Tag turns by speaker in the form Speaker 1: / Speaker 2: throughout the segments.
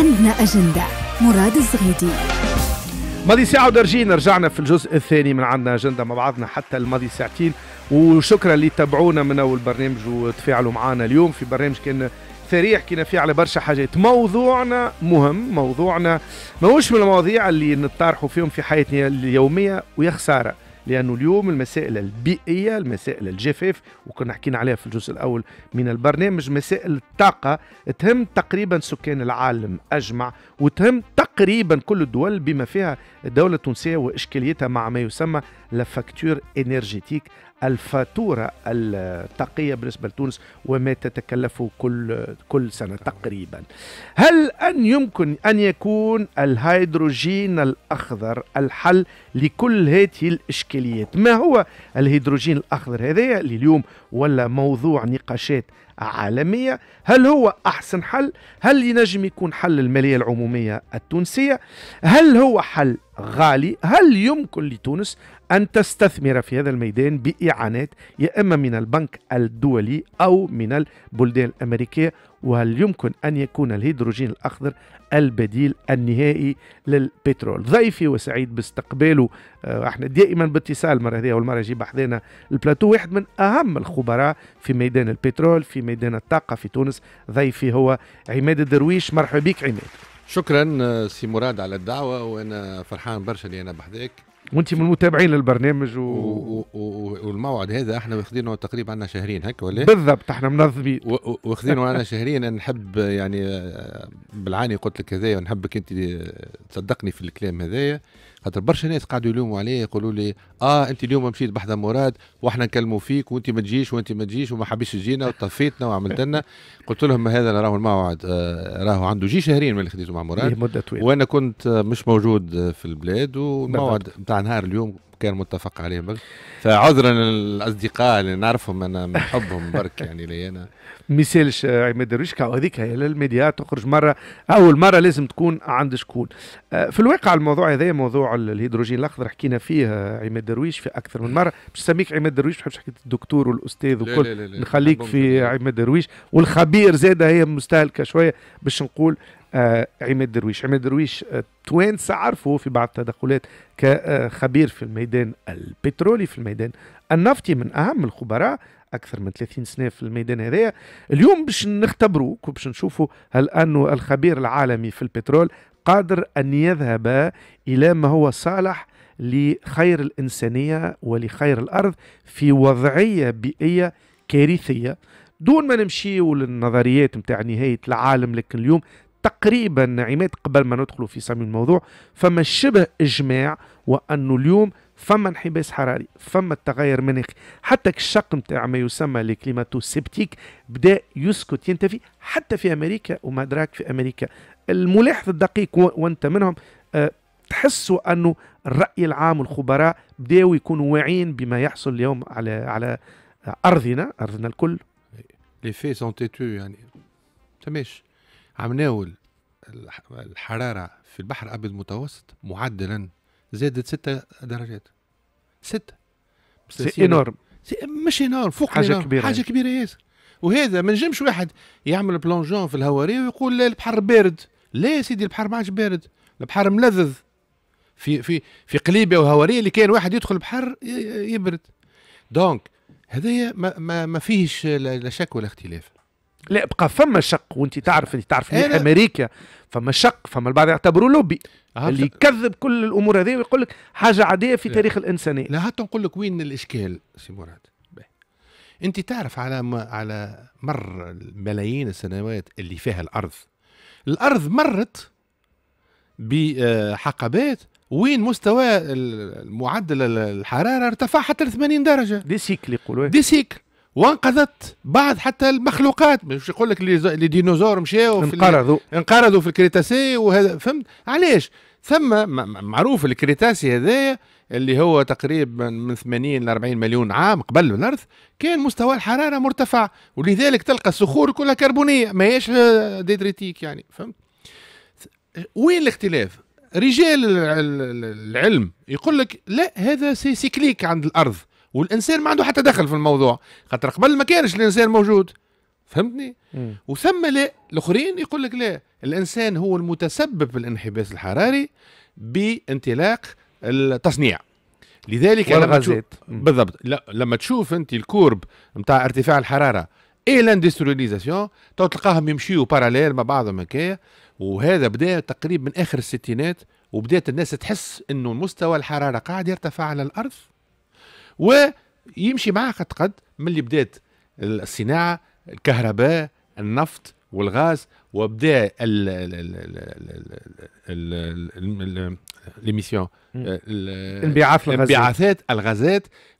Speaker 1: عندنا أجندة. مراد الزغيدي.
Speaker 2: ماضي ساعة ودرجين رجعنا في الجزء الثاني من عندنا أجندة مع بعضنا حتى الماضي ساعتين. وشكرا اللي تابعونا من أول برنامج وتفاعلوا معنا اليوم. في برنامج كان ثري حكينا فيه على برشا حاجات. موضوعنا مهم موضوعنا ماهوش من المواضيع اللي نطرحوا فيهم في حياتنا اليومية ويا خسارة. لأنه اليوم المسائل البيئية المسائل الجفاف وكنا حكينا عليها في الجزء الأول من البرنامج مسائل الطاقة تهم تقريبا سكان العالم أجمع وتهم تقريبا كل الدول بما فيها الدولة التونسيه وإشكاليتها مع ما يسمى la facture énergétique الفاتورة الطاقيه بالنسبة لتونس وما تتكلفه كل كل سنة تقريبا. هل أن يمكن أن يكون الهيدروجين الأخضر الحل لكل هذه الإشكاليات؟ ما هو الهيدروجين الأخضر هذا اللي اليوم ولا موضوع نقاشات عالمية هل هو أحسن حل هل ينجم يكون حل المالية العمومية التونسية هل هو حل غالي. هل يمكن لتونس أن تستثمر في هذا الميدان بإعانات يا إما من البنك الدولي أو من البلدان الأمريكية؟ وهل يمكن أن يكون الهيدروجين الأخضر البديل النهائي للبترول؟ ضيفي وسعيد باستقباله. آه، إحنا دائما باتصال المرة هذه أول مرة يجي بحذانا البلاتو. واحد من أهم الخبراء في ميدان البترول في ميدان الطاقة في تونس. ضيفي هو عماد الدرويش مرحبا بك عماد.
Speaker 3: شكرا آه، سي مراد على الدعوة وأنا فرحان برشا اللي أنا بحذاك.
Speaker 2: وأنت من المتابعين للبرنامج و...
Speaker 3: و... و... والموعد هذا إحنا واخذينه تقريبا عندنا شهرين هكا ولا؟
Speaker 2: بالضبط إحنا منظمين.
Speaker 3: و... واخذينه عندنا شهرين. نحب يعني بالعاني قلت لك هذايا ونحبك أنت تصدقني في الكلام هذايا. خاطر برشا ناس قعدوا يلوموا عليه يقولوا لي آه أنت اليوم مشيت بحذا مراد وإحنا نكلموا فيك وأنت ما تجيش وأنت ما تجيش وما حبيش تجينا وطفيتنا وعملت لنا قلت لهم هذا راهو الموعد آه راهو عنده جي شهرين من اللي خديته مع مراد
Speaker 2: مدة طويلة.
Speaker 3: وأنا كنت مش موجود في البلاد والموعد نتاع نهار اليوم كان متفق عليه فعذرا للأصدقاء اللي نعرفهم أنا بنحبهم برك يعني لي أنا.
Speaker 2: مثالش عماد درويش هذيك هي للميديا تخرج مرة. أول مرة لازم تكون عند شكون. آه، في الواقع الموضوع هذا موضوع الهيدروجين الأخضر حكينا فيه عماد درويش في أكثر من مرة. باش نسميك عماد درويش ما حكيت الدكتور والأستاذ وكل. نخليك في عماد درويش. والخبير زاده هي مستهلكة شوية باش نقول آه عماد درويش. عماد درويش آه توانسة عرفه في بعض التدخلات كخبير في الميدان البترولي في الميدان النفطي من أهم الخبراء أكثر من 30 سنة في الميدان هذايا. اليوم باش نختبروك وباش نشوفوا هل أنه الخبير العالمي في البترول قادر أن يذهب إلى ما هو صالح لخير الإنسانية ولخير الأرض في وضعية بيئية كارثية. دون ما نمشي للنظريات متاع نهاية العالم لكن اليوم تقريبا عماد قبل ما ندخلوا في صميم الموضوع فما شبه إجماع وانه اليوم فما انحباس حراري فما تغير مناخي. حتى الشق نتاع ما يسمى ال climato-sceptique بدأ يسكت ينتفي حتى في أمريكا وما دراك في أمريكا. الملاحظ الدقيق وأنت منهم أه تحسوا أنه الرأي العام والخبراء بداوا يكونوا واعيين بما يحصل اليوم على على أرضنا أرضنا الكل.
Speaker 3: les faits sont têtus يعني. تماش عم ناول الحرارة في البحر الأبيض المتوسط معدلا زادت ستة درجات. ستة.
Speaker 2: c'est énorme.
Speaker 3: مش énorme فوق
Speaker 2: حاجة كبيرة
Speaker 3: حاجة كبيرة ياسر وهذا ما نجمش واحد يعمل plongeon في الهوارية ويقول لا البحر بارد. لا يا سيدي البحر ما عادش بارد. البحر ملذذ. في في في قليبية وهواريه اللي كان واحد يدخل البحر يبرد. donc هذايا ما, ما, ما فيهش لا شك ولا اختلاف.
Speaker 2: لا بقى فما شق وانت تعرف انت تعرف إيه أمريكا فما شق فما البعض يعتبروا لوبي. اللي يكذب كل الأمور هذه ويقول لك حاجة عادية في لا. تاريخ الإنسانية.
Speaker 3: لا حتى نقول لك وين الإشكال سي مراد؟ انت تعرف على ما على مر ملايين السنوات اللي فيها الأرض. الأرض مرت بحقبات وين مستوى معدل الحراره ارتفع حتى ل 80 درجة.
Speaker 2: des cycles يقولوا.
Speaker 3: des cycles. وانقذت بعض حتى المخلوقات. مش يقول لك les dinosaures مشاو
Speaker 2: انقرضوا.
Speaker 3: انقرضوا في ال Crétacé وهذا فهمت؟ علاش؟ ثم معروف ال Crétacé هذايا اللي هو تقريبا من 80 ل 40 مليون عام قبل الأرض كان مستوى الحرارة مرتفع. ولذلك تلقى الصخور كلها كربونية ما هيش détritique يعني فهمت؟ وين الاختلاف؟ رجال العلم يقول لك لا هذا c'est cyclique عند الأرض. والإنسان ما عنده حتى دخل في الموضوع خاطر قبل ما كانش الإنسان موجود. فهمتني. وثم لا الآخرين يقول لك لا الإنسان هو المتسبب في الانحباس الحراري بانطلاق التصنيع. لذلك لما تشوف. بالضبط. لما تشوف أنت ال courbe نتاع ارتفاع الحرارة et l'industrialisation تو تلقاهم يمشيو parallèle مع بعضهم هكايا. وهذا بدأ تقريبا من آخر الستينات وبدأت الناس تحس إنه مستوى الحرارة قاعد يرتفع على الأرض. ويمشي معاه قد قد من اللي بدات الصناعة الكهرباء النفط والغاز وبدا ال- ال- ال- ال- ال- ال- ال- l'émission
Speaker 2: مم.
Speaker 3: ال-
Speaker 2: انبعاث الغازات.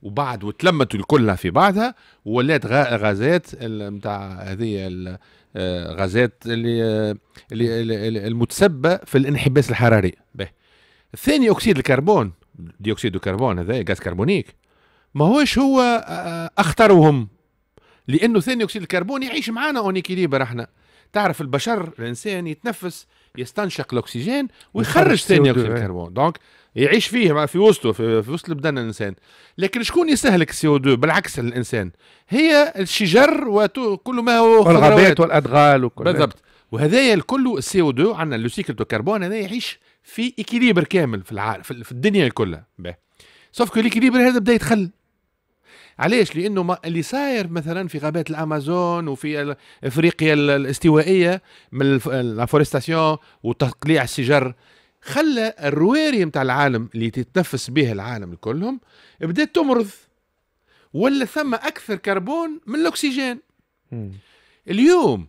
Speaker 3: وبعد وتلمت كلها في بعضها وولات غا- غازات ال- نتاع هذه ال- آه، غازات اللي آه، اللي المتسببة في الانحباس الحراري. به. ثاني أكسيد الكربون dioxyde الكربون هذا gaz carbonique. ما هوش هو آه، اخطرهم لأنه ثاني أكسيد الكربون يعيش معنا en équilibre إحنا. تعرف البشر الإنسان يتنفس يستنشق الأكسجين ويخرج ثاني
Speaker 2: CO2
Speaker 3: أكسيد
Speaker 2: إيه.
Speaker 3: الكربون. donc يعيش فيه في وسطه في, في وسط البدن الإنسان. لكن شكون يستهلك ال CO2 بالعكس الإنسان. هي الشجر وكل ما هو
Speaker 2: والغابات. والأدغال وكل
Speaker 3: بالضبط. وهذايا الكل ال CO2 عندنا le cycle du carbone هذا يعيش في équilibre كامل في العالم في الدنيا كلها. sauf que هذا بدأ يختل. علاش لأنه ما اللي صاير مثلا في غابات الأمازون وفي أفريقيا ال- الاستوائية من la déforestation وتقليع الشجر خلى الرواري نتاع العالم اللي تتنفس به العالم كلهم بدأت تمرض ولا ثم أكثر كربون من
Speaker 2: الأكسجين.
Speaker 3: اليوم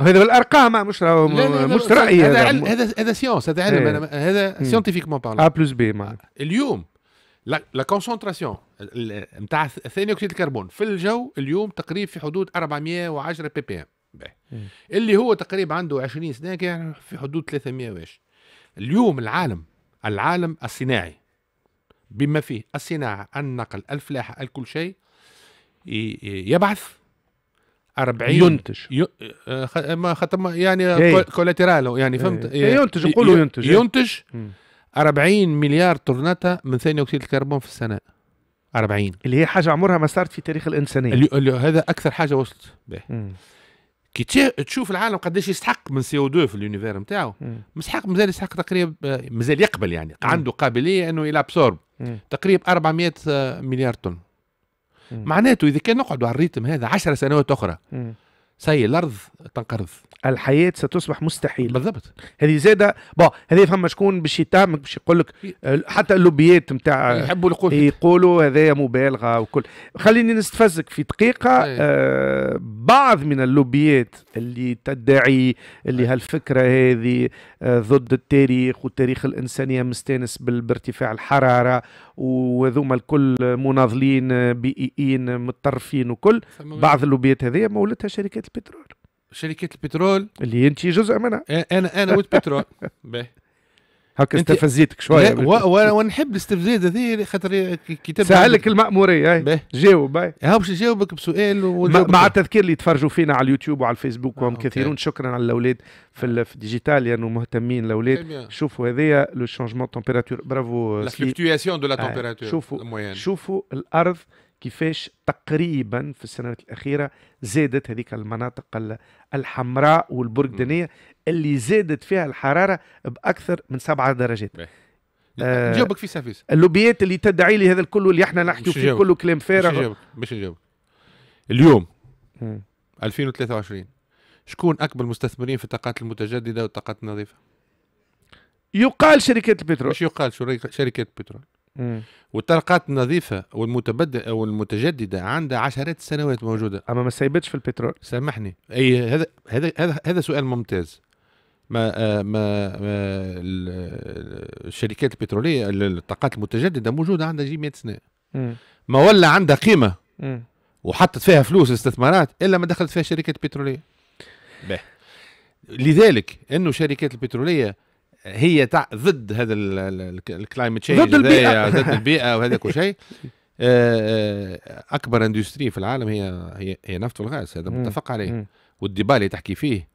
Speaker 2: هذا بالأرقام مش
Speaker 3: لا لا لا
Speaker 2: مش رأيي
Speaker 3: هذا
Speaker 2: هذا
Speaker 3: هذا science هذا علم
Speaker 2: إيه.
Speaker 3: هذا. scientifiquement
Speaker 2: parlant A plus B
Speaker 3: اليوم la concentration نتاع ثاني أكسيد الكربون في الجو اليوم تقريبا في حدود 410
Speaker 2: ppm.
Speaker 3: اللي هو تقريبا عنده 20 سنه كان في حدود 300 واش اليوم العالم العالم الصناعي بما فيه الصناعة النقل الفلاحة الكل شيء يبعث 40
Speaker 2: ينتج
Speaker 3: ي... آه، ما ختم يعني
Speaker 2: إيه.
Speaker 3: col- collatéral يعني فهمت
Speaker 2: إيه. ينتج، نقولوا ينتج،.
Speaker 3: ينتج
Speaker 2: مم.
Speaker 3: 40 مليار طن من ثاني أكسيد الكربون في السنة 40
Speaker 2: اللي هي حاجة عمرها ما صارت في تاريخ الإنسانية
Speaker 3: اللي اللي هذا أكثر حاجة وصلت به. كي تشوف العالم قداش يستحق من CO2 في ال univers
Speaker 2: نتاعو.
Speaker 3: مستحق مازال يستحق تقريبا آه، مازال يقبل يعني
Speaker 2: مم.
Speaker 3: عنده قابلية إنه ي
Speaker 2: l'absorbe.
Speaker 3: تقريبا 400 آه، مليار طن. معناته إذا كان نقعدوا على ال rythme هذا 10 سنوات أخرى
Speaker 2: مم.
Speaker 3: سي الأرض تنقرض.
Speaker 2: الحياة ستصبح مستحيلة.
Speaker 3: بالضبط.
Speaker 2: هذه زادة بون هذه فما شكون باش يتهمك باش يقول لك آه، حتى اللوبيات نتاع
Speaker 3: يحبوا القوت
Speaker 2: يقولوا هذايا مبالغة وكل. خليني نستفزك في دقيقة
Speaker 3: أي.
Speaker 2: آه بعض من اللوبيات اللي تدعي اللي هالفكرة هذه آه ضد التاريخ والتاريخ الإنسانية مستانس بارتفاع الحرارة وهذوما الكل مناضلين آه، بيئيين متطرفين وكل. بعض اللوبيات هذه مولتها شركات البترول.
Speaker 3: شركات البترول؟
Speaker 2: اللي انت جزء منها.
Speaker 3: أنا أنا ولد بترول. باهي.
Speaker 2: هكا استفزيتك شوية
Speaker 3: لا، ونحب الاستفزاز هذه خاطر كتاب
Speaker 2: سهلك المأمورية هاي. جاوب هاي.
Speaker 3: ها باش نجاوبك بسؤال
Speaker 2: مع, التذكير اللي يتفرجوا فينا على اليوتيوب وعلى الفيسبوك وهم
Speaker 3: آه،
Speaker 2: كثيرون.
Speaker 3: OK.
Speaker 2: شكرا على الأولاد في ال- في ال digital لأنه
Speaker 3: مهتمين الأولاد.
Speaker 2: شوفوا هذايا le changement température برافو
Speaker 3: fluctuation de la
Speaker 2: آه،
Speaker 3: température
Speaker 2: شوفوا-. شوفوا الأرض كيفاش تقريبا في السنوات الأخيرة زادت هذيك المناطق ال- الحمراء والبرجدانيه اللي زادت فيها الحرارة بأكثر من سبعة درجات. آه،
Speaker 3: نجاوبك في سافيس.
Speaker 2: اللوبيات اللي تدعي لي هذا الكل اللي إحنا نحكي
Speaker 3: باش
Speaker 2: فيه. كله كلام
Speaker 3: باش
Speaker 2: فارغ.
Speaker 3: نجاوبك باش نجاوبك. اليوم
Speaker 2: مم.
Speaker 3: 2023 شكون أكبر المستثمرين في الطاقات المتجددة والطاقات النظيفة؟
Speaker 2: يقال شركات البترول.
Speaker 3: مش يقال شركات البترول
Speaker 2: مم.
Speaker 3: والطاقات النظيفة والمتبدل والمتجدده عندها عشرات السنوات موجودة
Speaker 2: أما ما سيبتش في البترول
Speaker 3: سامحني أي هذا هذا هذا هذا سؤال ممتاز ما آه، ما, ما ال- الشركات البترولية ال- الطاقات المتجددة موجودة عندها جي 100 سنه
Speaker 2: مم.
Speaker 3: ما ولا عندها قيمة
Speaker 2: مم.
Speaker 3: وحطت فيها فلوس استثمارات إلا ما دخلت فيها شركات بترولية به. لذلك إنه الشركات البترولية هي تع... ضد هذا ال climate change
Speaker 2: ضد البيئة.
Speaker 3: ضد البيئة وهذا كل شيء آه، آه، أكبر industry في العالم هي هي, هي نفط والغاز هذا. متفق عليه.
Speaker 2: وال
Speaker 3: débat اللي تحكي فيه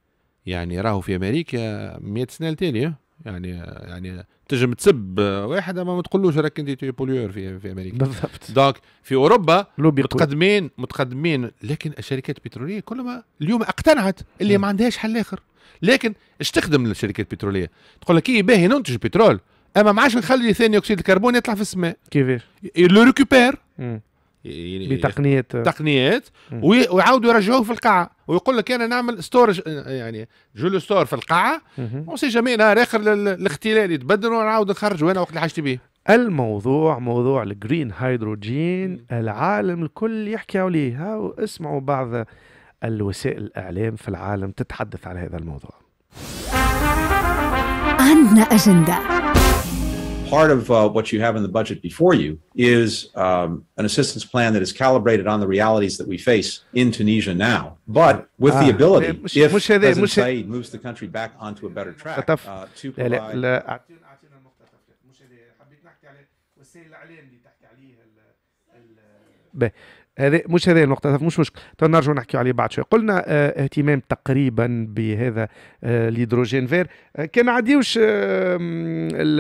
Speaker 3: يعني راهو في أمريكا 100 سنة التاليه يعني يعني تجم تسب واحد أما ما تقولوش راك انت pollueur في في أمريكا
Speaker 2: بالضبط
Speaker 3: donc في
Speaker 2: أوروبا.
Speaker 3: متقدمين متقدمين لكن الشركات البترولية كلها اليوم اقتنعت اللي. ما عندهاش حل آخر لكن إيش تخدم الشركات البتروليه تقول لك إيه باهي ننتج بترول. أما ما عادش نخلي ثاني أكسيد الكربون يطلع في السماء.
Speaker 2: كيفاش؟
Speaker 3: le
Speaker 2: récupère.
Speaker 3: يعني
Speaker 2: بتقنية.
Speaker 3: تقنيات. ويعاودوا يرجعوه في القاعة. ويقول لك أنا نعمل storage يعني je le store في القاعة.
Speaker 2: و
Speaker 3: si jamais نهار آخر الاختلال يتبدل ونعاود نخرج. وأنا وقت اللي حاجتي به
Speaker 2: الموضوع موضوع ال green hydrogen العالم الكل يحكي عليه. اسمعوا بعض الوسائل الإعلام في العالم تتحدث على هذا الموضوع
Speaker 1: عندنا أجندة
Speaker 4: part of uh, what you have in the budget before you is um, an assistance plan that is calibrated on the realities that we face in Tunisia now, but with the
Speaker 2: Ah,
Speaker 4: ability, if President Said moves the country back onto a better track, uh, to provide
Speaker 2: هذا مش هذا المقتطف مش مشكل. تو نرجع نحكي عليه بعد شوي. قلنا آه اهتمام تقريبا بهذا آه ال hydrogène vert. آه كان عديوش ال-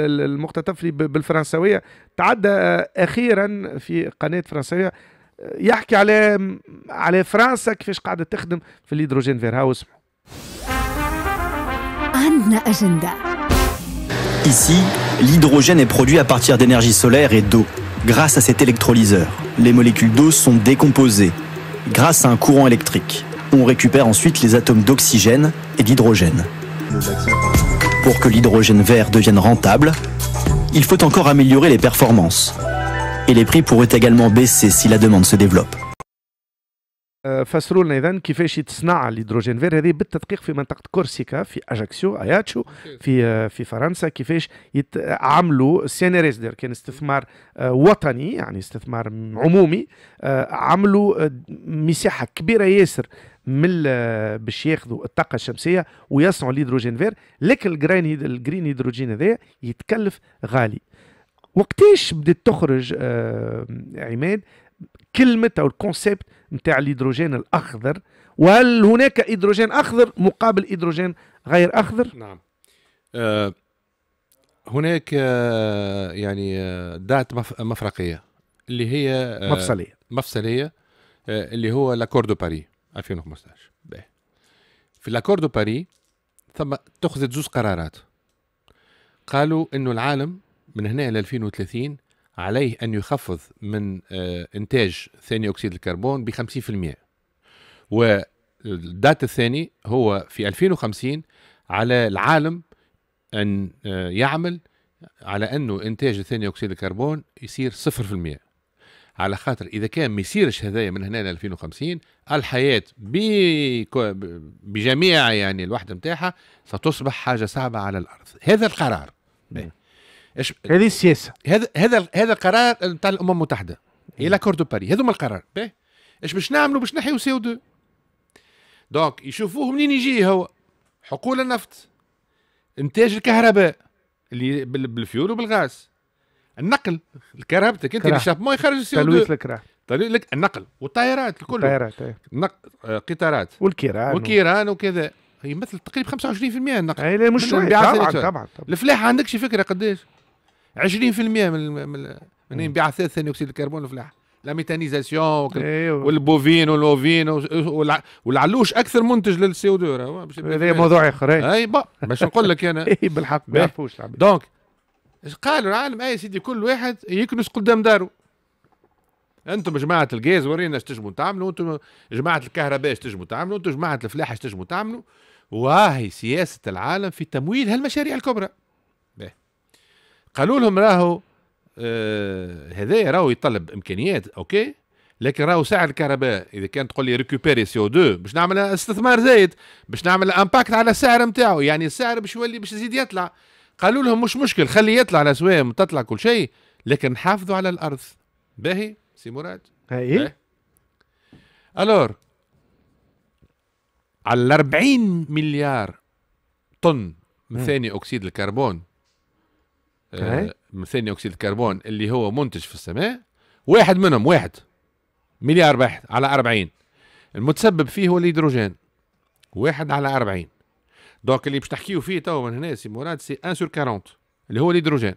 Speaker 2: ال- المقتطف اللي ب- بالفرنسويه تعدى أخيرا في قناة فرنسويه آه، يحكي على على فرنسا كيفاش قاعدة تخدم في ال hydrogène vert. هاو اسمعوا
Speaker 1: عندنا أجندة.
Speaker 5: Ici, l'hydrogène est produit à partir d'énergie solaire et d'eau. Grâce à cet électrolyseur, les molécules d'eau sont décomposées. Grâce à un courant électrique, on récupère ensuite les atomes d'oxygène et d'hydrogène. Pour que l'hydrogène vert devienne rentable, il faut encore améliorer les performances. Et les prix pourraient également baisser si la demande se développe.
Speaker 2: آه، فسروا لنا اذا كيفاش يتصنع الهيدروجين فير هذه بالتدقيق في منطقة كورسيكا في أجاكسيو أياتشو في آه، في فرنسا كيفاش. عملوا سينيريز دير كان استثمار آه، وطني يعني استثمار عمومي عملوا مساحة كبيرة ياسر من باش ياخذوا الطاقة الشمسية ويصنعوا ال hydrogène vert. لكن ال green hyd- ال green hydrogen هذا يتكلف غالي. وقتاش بدات تخرج عماد؟ كلمة أو ال concept نتاع الهيدروجين الأخضر وهل هناك هيدروجين أخضر مقابل هيدروجين غير أخضر؟
Speaker 3: نعم. آه هناك آه يعني آه date مف- مفرقية اللي هي آه
Speaker 2: مفصلية.
Speaker 3: مفصلية آه اللي هو l'accord de Paris 2015 باهي في l'accord de Paris ثم اتخذت زوز قرارات. قالوا إنه العالم من هنا ل 2030 عليه أن يخفض من آه إنتاج ثاني أكسيد الكربون ب 50% والدات الثاني هو في 2050 على العالم أن آه، يعمل على أنه إنتاج ثاني أكسيد الكربون يصير 0% على خاطر إذا كان ما يصيرش هذايا من هنا ل 2050 الحياة بجميع يعني الوحدة نتاعها ستصبح حاجة صعبة على الأرض. هذا القرار. إيش؟
Speaker 2: هذه السياسة.
Speaker 3: هذا هذا هذا القرار نتاع الأمم المتحدة. هي لاكور دو باري هذوما القرار. باهي إيش باش نعملوا؟ باش نحيوا سي أو 2 دونك يشوفوه منين يجي هو. حقول النفط. إنتاج الكهرباء. اللي بال- بالفيول وبالغاز. النقل. كهربتك انت
Speaker 2: كره.
Speaker 3: الشابمون يخرج السي أو
Speaker 2: تلويث
Speaker 3: 2
Speaker 2: الكراه
Speaker 3: طريق لك النقل. والطائرات الكل.
Speaker 2: الطائرات.
Speaker 3: نق... آه، قطارات.
Speaker 2: والكيران.
Speaker 3: والكيران وكذا. يمثل تقريبا 25% النقل.
Speaker 2: أي لا مش
Speaker 3: من
Speaker 2: شوي
Speaker 3: المبيعات
Speaker 2: طبعا. طبعا طبعا.
Speaker 3: الفلاحة عندكش فكرة قداش 20% من من من انبعاثات ثاني أكسيد الكربون الفلاحه la méthanisation إيوه.
Speaker 2: وال
Speaker 3: bovins وال ovins والع- والعلوش أكثر منتج لل CO 2
Speaker 2: هذا موضوع آخر إيه.
Speaker 3: أي با باش نقول لك أنا.
Speaker 2: اي بالحق ما
Speaker 3: باهي.
Speaker 2: يعرفوش
Speaker 3: donc قالوا العالم اي سيدي كل واحد يكنس قدام داره. أنتم جماعة الغاز ورينا إيش تجموا تعملوا. أنتم جماعة الكهرباء إيش تجموا تعملوا. أنتم جماعة الفلاحة إيش تجموا تعملوا. وهي سياسة العالم في تمويل هالمشاريع الكبرى. قالوا لهم راهو آه هذا راهو يطلب إمكانيات OK لكن راهو سعر الكهرباء إذا كان تقول لي récupérer CO 2 باش نعمل استثمار زايد باش نعمل impact على السعر نتاعو يعني السعر باش يولي باش يزيد يطلع قالوا لهم مش مشكل خلي يطلع الاسواق وتطلع كل شيء لكن نحافظوا على الأرض باهي سي مراد
Speaker 2: اي.
Speaker 3: alors على ال 40 مليار طن من. ثاني أكسيد الكربون. من ثاني أكسيد الكربون اللي هو منتج في السماء. واحد منهم واحد. مليار واحد على 40 المتسبب فيه هو الهيدروجين. واحد على 40 donc اللي باش تحكيو فيه تو من هنا سي مراد c'est 1 sur 40 اللي هو الهيدروجين.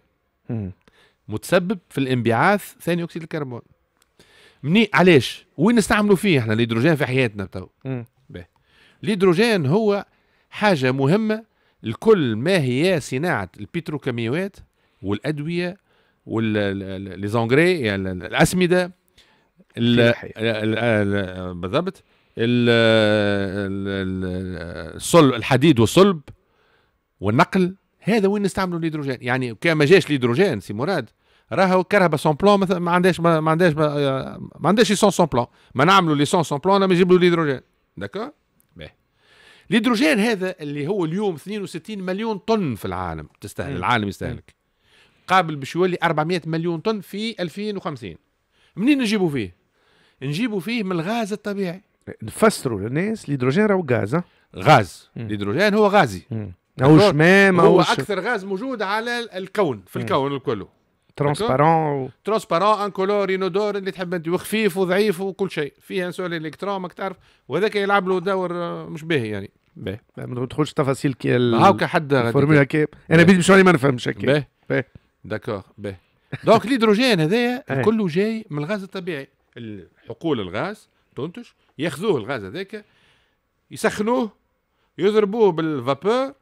Speaker 3: متسبب في الانبعاث ثاني أكسيد الكربون. مني علاش؟ وين نستعملوا فيه إحنا الهيدروجين في حياتنا تو. الهيدروجين هو حاجة مهمة لكل ما هي صناعة البتروكيماويات والأدوية و les
Speaker 2: engrais
Speaker 3: يعني الأسمدة بالضبط ال- ال- ال- الصلب الحديد والصلب والنقل. هذا وين نستعملوا الهيدروجين؟ يعني كان ما جاش الهيدروجين سي مراد. راهو كرهبة sans plomb مثلا ما عندهاش ما عندهاش ما, عندهاش l'essence sans plomb ما نعملوا l'essence sans plomb ما نجيب له الهيدروجين. d'accord الهيدروجين هذا اللي هو اليوم 62 مليون طن في العالم تستهلك. العالم يستهلك. قابل باش يولي 400 مليون طن في 2050 منين نجيبوا فيه؟ نجيبوا فيه من الغاز الطبيعي.
Speaker 2: نفسروا للناس الهيدروجين راهو غاز ها؟
Speaker 3: غاز. الهيدروجين هو غازي.
Speaker 2: ماهوش
Speaker 3: دكتور.
Speaker 2: ماء
Speaker 3: هو أكثر غاز موجود على الكون في. الكون الكل
Speaker 2: ترانسبارون
Speaker 3: ترانسبارون انكولور ينودور اللي تحب أنت وخفيف وضعيف وكل شيء. فيه سؤال الكترون ماك تعرف وهذاك يلعب له دور آه، مش باهي يعني. باهي.
Speaker 2: ما ندخلش تفاصيل كي ال-
Speaker 3: هاكا حد
Speaker 2: الفورمولا كيف أنا بدي مش ما نفهمش هكا
Speaker 3: باهي. داكور باهي دونك الهيدروجين هذايا
Speaker 2: أي.
Speaker 3: كله جاي من الغاز الطبيعي. حقول الغاز تنتج ياخذوه الغاز هذاك يسخنوه يضربوه بالفابور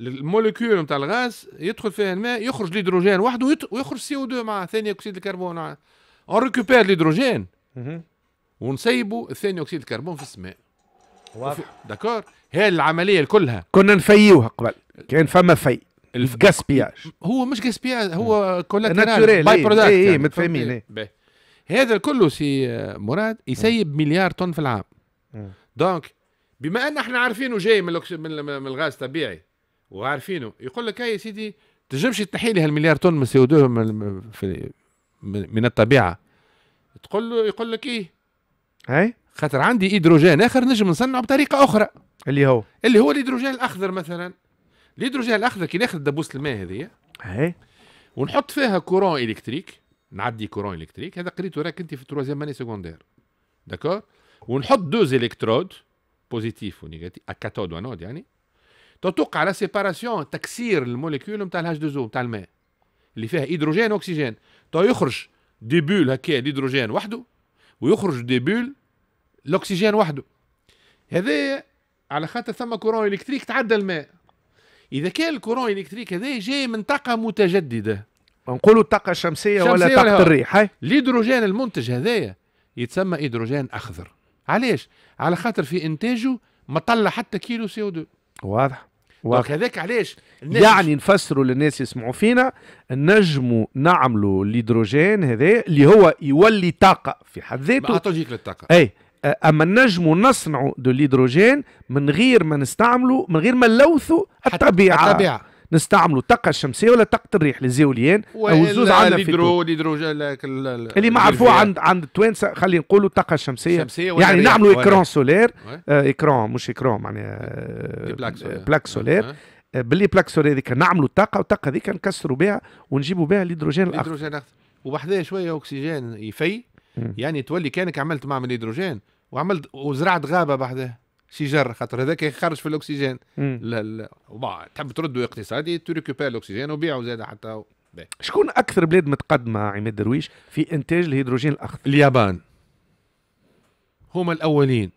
Speaker 3: ال molécule نتاع الغاز يدخل فيها الماء يخرج الهيدروجين وحده ويخرج CO 2 مع ثاني أكسيد الكربون. on récupère الهيدروجين. ونسيبوا الثاني أكسيد الكربون في السماء. d'accord هي العملية كلها
Speaker 2: كنا نفيوها قبل. كان فما في
Speaker 3: الف-
Speaker 2: ال gaspillage
Speaker 3: هو مش gaspillage هو
Speaker 2: collateral
Speaker 3: byproduct
Speaker 2: إيه،
Speaker 3: يعني،
Speaker 2: متفاهمين،؟ إيه.
Speaker 3: هذا كله سي مراد يسيب مليار طن في العام. donc بما ان إحنا عارفينه جاي من, من, الغاز الطبيعي وعارفينه يقول لك هاي يا سيدي تنجمش تنحي لي هالمليار طن من CO 2 من, في من من الطبيعة. تقول له يقول لك إيه؟
Speaker 2: هاي؟
Speaker 3: خاطر عندي هيدروجين آخر نجم نصنعه بطريقة أخرى.
Speaker 2: اللي هو؟
Speaker 3: اللي هو الهيدروجين الأخضر مثلا. الهيدروجين الاخضر كي ناخذ دبوس الماء هذه.
Speaker 2: هاي
Speaker 3: ونحط فيها courant électrique. نعدي courant électrique. هذا قريته راك أنت في ال troisième année secondaire. d'accord؟ ونحط deux électrodes positive و négative cathode و anode يعني. توقع la séparation تكسير ال molécule نتاع ال H2O نتاع الماء اللي فيها هيدروجين واكسجين تو يخرج des bulles هكا الهيدروجين وحده ويخرج des bulles الأكسجين وحده. هذا على خاطر ثم courant électrique تعدى الماء. إذا كان ال courant électrique هذا جاي من طاقة متجددة.
Speaker 2: نقولوا الطاقة الشمسية ولا
Speaker 3: هواء.
Speaker 2: الريح
Speaker 3: الهيدروجين المنتج هذايا يتسمى هيدروجين أخضر. علاش؟ على خاطر في إنتاجه ما طلع حتى كيلو CO 2
Speaker 2: واضح واضح.
Speaker 3: هذاك علاش؟
Speaker 2: يعني نفسروا للناس يسمعوا فينا نجموا نعملوا الهيدروجين هذا اللي هو يولي طاقة في حد
Speaker 3: ما
Speaker 2: ذاته
Speaker 3: اعطوجيك
Speaker 2: للطاقة. أي أما نجموا نصنعوا دو الهيدروجين من غير ما نستعملوا من غير ما نلوثوا الطبيعة
Speaker 3: الطبيعة
Speaker 2: نستعملوا الطاقة الشمسية ولا طاقة الريح ال éolienne أو الزوز عندنا في.
Speaker 3: الهيدرو
Speaker 2: اللي
Speaker 3: الفيان.
Speaker 2: عند عند التوانسه خلينا نقولوا الطاقه الشمسيه يعني نعملوا écran
Speaker 3: solaire.
Speaker 2: آه écran مش écran معناها آه، des plaques
Speaker 3: solaires.
Speaker 2: آه، بال les plaques solaires هذيك نعملوا الطاقه والطاقه هذيك نكسروا بها ونجيبوا بها الهيدروجين الأخضر
Speaker 3: الهيدروجين اخضر وبحذاه شوية أكسجين يفي. يعني تولي كانك عملت معمل هيدروجين وعملت وزرعت غابة بعدها شجر خاطر هذاك يخرج في
Speaker 2: الأكسجين.
Speaker 3: لا لا. تحب تردوا اقتصادي ت récupérer الأكسجين وبيعوا زاد حتى
Speaker 2: شكون أكثر بلاد متقدمة عماد درويش في إنتاج الهيدروجين الأخضر؟
Speaker 3: اليابان. هم الأولين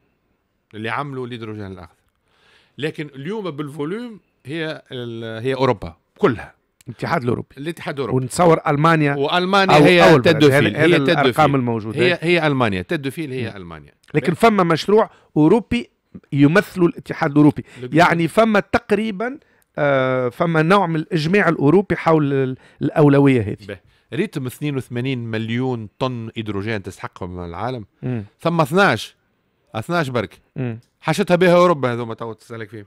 Speaker 3: اللي عملوا الهيدروجين الأخضر. لكن اليوم بال volume هي هي أوروبا كلها.
Speaker 2: الاتحاد الأوروبي.
Speaker 3: الاتحاد الأوروبي.
Speaker 2: ونتصور ألمانيا
Speaker 3: وألمانيا
Speaker 2: أو
Speaker 3: هي
Speaker 2: أول
Speaker 3: هي
Speaker 2: هذا
Speaker 3: الأرقام
Speaker 2: الموجودة.
Speaker 3: هي هي ألمانيا تدوفيل هي ألمانيا.
Speaker 2: لكن فما مشروع أوروبي يمثل الاتحاد الأوروبي. يعني فما تقريبا آه، فما نوع من الإجماع الأوروبي حول ال- الأولوية هذه.
Speaker 3: rythme 82 مليون طن هيدروجين تستحقهم من العالم.
Speaker 2: مم.
Speaker 3: ثم 12 12 برك.
Speaker 2: مم.
Speaker 3: حاجتها بها أوروبا هذوما تو تسألك فيهم.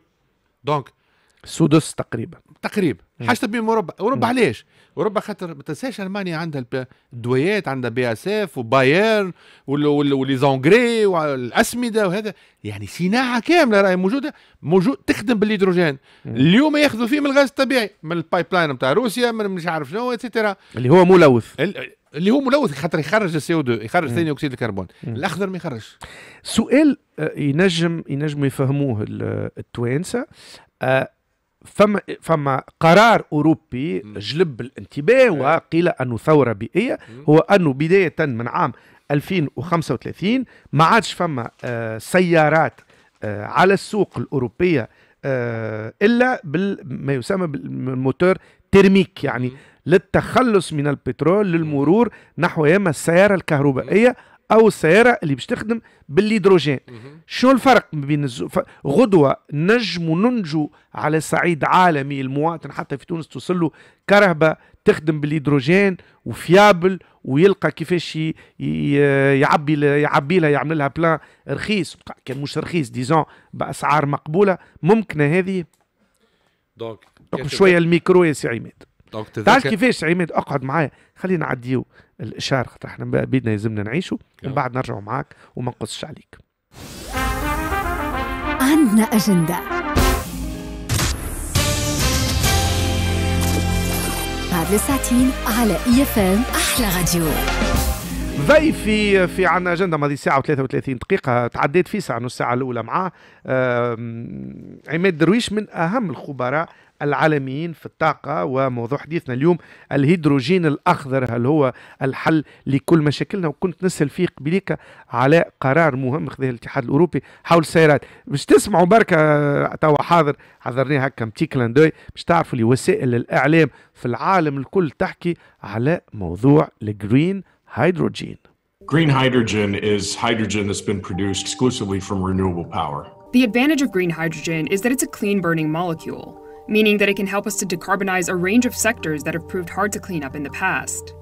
Speaker 3: donc.
Speaker 2: سدس تقريبا.
Speaker 3: تقريبا. حاجتها بهم أوروبا.
Speaker 2: أوروبا.
Speaker 3: علاش أوروبا خاطر ما تنساش ألمانيا عندها الدويات عندها BASF وبايرن و les engrais والأسمدة وهذا. يعني صناعة كاملة راهي موجودة موجود تخدم بالهيدروجين. اليوم ياخذوا فيه من الغاز الطبيعي من ال pipeline نتاع روسيا من مش عارف شنو et cetera
Speaker 2: اللي هو ملوث.
Speaker 3: ال- اللي هو ملوث خاطر يخرج ال CO 2 يخرج. ثاني أكسيد الكربون.
Speaker 2: مم.
Speaker 3: الأخضر ما يخرجش.
Speaker 2: سؤال آه، ينجم ينجم يفهموه ال- التوانسة. آه، فما فما قرار أوروبي جلب الانتباه وقيل انه ثورة بيئية هو أنه بداية من عام 2035 ما عادش فما آه، سيارات آه، على السوق الأوروبية آه، إلا بما يسمى بالموتور ترميك يعني للتخلص من البترول للمرور نحو يا اما السيارة الكهربائية أو السيارة اللي باش تخدم بالهيدروجين. شو الفرق ما بين الزو... ف... غدوة نجم ننجو على صعيد عالمي المواطن حتى في تونس توصل له كهرباء تخدم بالهيدروجين و fiable ويلقى كيفاش ي... ي... يعبي ل... يعبي لها يعمل لها plein رخيص كان مش رخيص disons بأسعار مقبولة. ممكنة هذه؟
Speaker 3: donc
Speaker 2: شوية الميكرو يا سي عماد.
Speaker 3: donc
Speaker 2: تعرف كيفاش عماد أقعد معايا؟ خلينا نعديو. الإشارة خاطر إحنا بيدنا يلزمنا نعيشوا ومن بعد نرجعوا معاك وما نقصش عليك.
Speaker 1: عندنا أجندة. بعد الساعتين على إي إف إم. أحلى راديو.
Speaker 2: ضيفي في عنا اجنده ماضي ساعه و33 دقيقه تعديت في ساعه نص ساعه الاولى معاه عماد درويش من اهم الخبراء العالميين في الطاقة وموضوع حديثنا اليوم الهيدروجين الأخضر هل هو الحل لكل مشاكلنا وكنت نسأل فيه قبليك على قرار مهم خذه الاتحاد الأوروبي حول السيارات باش تسمعوا بركة توا حاضر حضرناه هكا متي كلاندوي باش تعرفوا لي وسائل الإعلام في العالم الكل تحكي على موضوع الجرين hydrogen.
Speaker 6: Green hydrogen is hydrogen that's been produced exclusively from renewable power.
Speaker 7: The advantage of green hydrogen is that it's a clean burning molecule, meaning that it can help us to decarbonize a range of sectors that have proved hard to clean up in the past.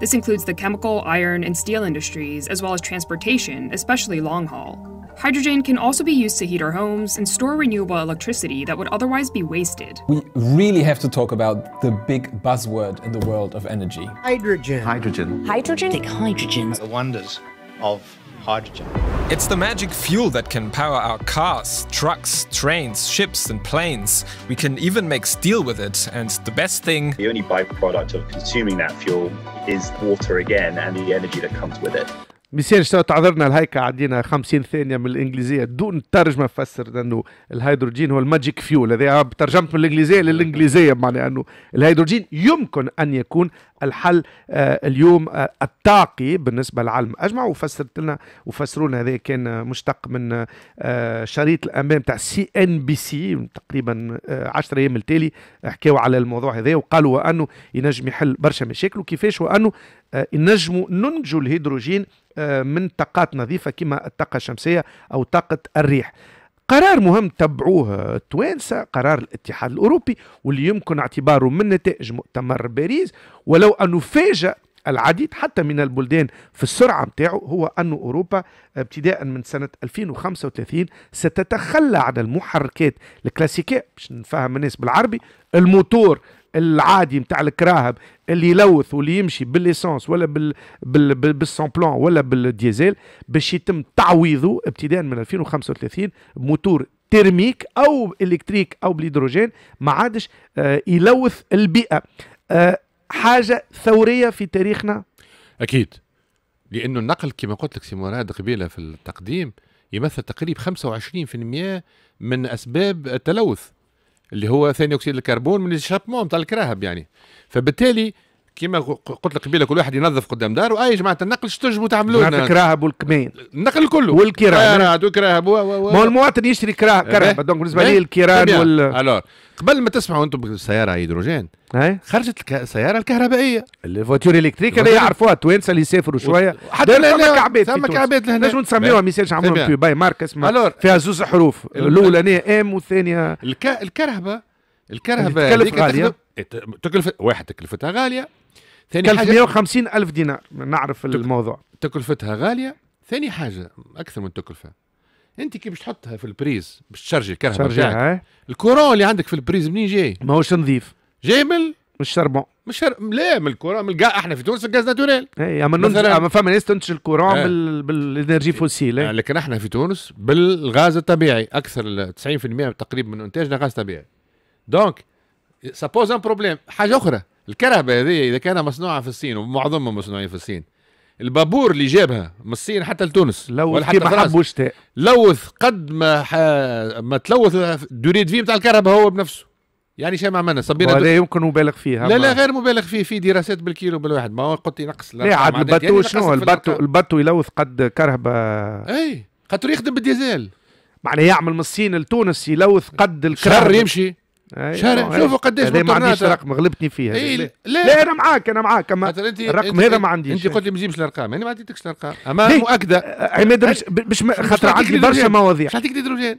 Speaker 7: This includes the chemical, iron, and steel industries, as well as transportation, especially long haul. Hydrogen can also be used to heat our homes and store renewable electricity that would otherwise be wasted.
Speaker 8: We really have to talk about the big buzzword in the world of energy.
Speaker 9: Hydrogen.
Speaker 10: Hydrogen.
Speaker 11: Hydrogen? Take hydrogen.
Speaker 9: The wonders of hydrogen.
Speaker 12: It's the magic fuel that can power our cars, trucks, trains, ships, and planes. We can even make steel with it, and the best thing
Speaker 13: The only byproduct of consuming that fuel is water again and the energy that comes with it.
Speaker 2: شتو تعذرنا الهيكة عدينا 50 ثانية من الإنجليزية. donc ترجمة فسر لأنه الهيدروجين هو ال magic fuel. هذا ترجمت من الإنجليزية للإنجليزية بمعنى أنه الهيدروجين يمكن أن يكون الحل آه اليوم آه الطاقي بالنسبة للعالم أجمع وفسرت لنا وفسروا لنا هذا كان آه، مشتق من آه شريط الأمام تاع سي إن بي سي تقريبا 10 أيام التالي حكاوا على الموضوع هذا. وقالوا أنه ينجم يحل برشا مشاكل. وكيفاش؟ وأنه آه ينجموا ننجوا الهيدروجين آه، من طاقات نظيفة كما الطاقة الشمسية أو طاقة الريح. قرار مهم تبعوه التوانسة قرار الاتحاد الأوروبي واللي يمكن اعتباره من نتائج مؤتمر باريس. ولو أنه فاجأ العديد حتى من البلدان في السرعة متاعه هو أن أوروبا ابتداء من سنة 2035 ستتخلى عن المحركات الكلاسيكية باش نفهم الناس بالعربي الموتور العادي متاع الكراهب اللي يلوث واللي يمشي بال l'essence ولا بال بال بال بال sans plomb ولا بالديزل باش يتم تعويضه ابتداء من 2035 ب moteur thermique أو électrique أو بالهيدروجين ما عادش آه، يلوث البيئة. آه، حاجة ثورية في تاريخنا؟
Speaker 3: أكيد. لأنه النقل كما قلت لك سي مراد قبيلة في التقديم يمثل تقريبا 25% من أسباب التلوث اللي هو ثاني أكسيد الكربون من ال échappement تاع الكراهب يعني. فبالتالي كما قلت لك قبيلة كل واحد ينظف قدام داره. أي جماعة النقل شو تنجموا تعملوا
Speaker 2: جماعة الكراهب والكمين.
Speaker 3: النقل كله.
Speaker 2: والكيران
Speaker 3: كيران وكراهب و- و- و-
Speaker 2: ما هو المواطن يشتري كرا- كرهبه دونك بالنسبة لي الكيران وال
Speaker 3: الور قبل ما تسمعوا أنتم بالسيارة هيدروجين
Speaker 2: هاي
Speaker 3: خرجت السيارة الكهربائية.
Speaker 2: الفواتير الكتريك اللي يعرفوها التوانسة اللي يسافروا شوية.
Speaker 3: حتى
Speaker 2: ثم كعبات
Speaker 3: ثم. كعبات لهنا
Speaker 2: نجم نسميوها مثال عملوا
Speaker 3: سمع.
Speaker 2: في باي مارك اسمها. فيها زوز حروف. الأولانية ام والثانية
Speaker 3: الك... الكرهبه الكرهبه
Speaker 2: تكلف.
Speaker 3: تخدم- تكلف واحد تكلفتها غالية. ثاني
Speaker 2: كلف
Speaker 3: حاجة
Speaker 2: 150 ألف دينار. نعرف الموضوع.
Speaker 3: تكلفتها غالية. ثاني حاجة أكثر من تكلفه أنت كي باش تحطها في ال prise باش تشارجي الكهرباء بتاعك
Speaker 2: هاي.
Speaker 3: ال courant اللي عندك في ال prise منين جاي؟
Speaker 2: ماهوش نظيف.
Speaker 3: جاي من
Speaker 2: مش charbon
Speaker 3: مش شر... لا من ال courant من الغاز إحنا في تونس ال gaz naturel.
Speaker 2: اي أما ننتج أما فما ناس تنتج ال courant
Speaker 3: آه.
Speaker 2: بال... بال énergie fossile
Speaker 3: آه،
Speaker 2: إي.
Speaker 3: لكن إحنا في تونس بالغاز الطبيعي أكثر ال 90% تقريبا من انتاجنا غاز طبيعي donc ça pose un problème حاجة أخرى. الكهرباء هذه إذا كان مصنوعة في الصين ومعظمهم مصنوعين في الصين. البابور اللي جابها من الصين حتى لتونس.
Speaker 2: لو
Speaker 3: ولا حتى
Speaker 2: كيما
Speaker 3: فرنسا.
Speaker 2: حبوا شتاء
Speaker 3: لوث قد ما ح... ما تلوث دوري في نتاع الكهرباء هو بنفسه. يعني شيء ما عملنا. صبينا
Speaker 2: وهذا يمكن مبالغ فيها.
Speaker 3: لا لا غير مبالغ فيه. في دراسات بالكيلو بالواحد. ما هو قلت ينقص
Speaker 2: لا عاد
Speaker 3: الأرقام عادات.
Speaker 2: ال bateau
Speaker 3: يعني
Speaker 2: شنو؟
Speaker 3: ال
Speaker 2: bateau.
Speaker 3: ال
Speaker 2: bateau يلوث قد كرهبة.
Speaker 3: اي خاطر يخدم بالديزل
Speaker 2: معناه يعمل من الصين لتونس يلوث قد
Speaker 3: شهر
Speaker 2: الكرهبة
Speaker 3: يمشي.
Speaker 2: أي،
Speaker 3: شهر
Speaker 2: أي.
Speaker 3: شوفوا قديش
Speaker 2: هذا ما عنديش. رقم غلبتني فيه
Speaker 3: اي
Speaker 2: هذا.
Speaker 3: لا
Speaker 2: لا. أنا معاك أنا معاك
Speaker 3: أما
Speaker 2: الرقم هذا ما عنديش.
Speaker 3: أنت قلت لي ما تجيبش الارقام أنا ما عطيتكش الارقام
Speaker 2: أما؟
Speaker 3: مؤكدة.
Speaker 2: عماد مش خاطر عندي برشا مواضيع.
Speaker 3: مش نعطيك الهيدروجين.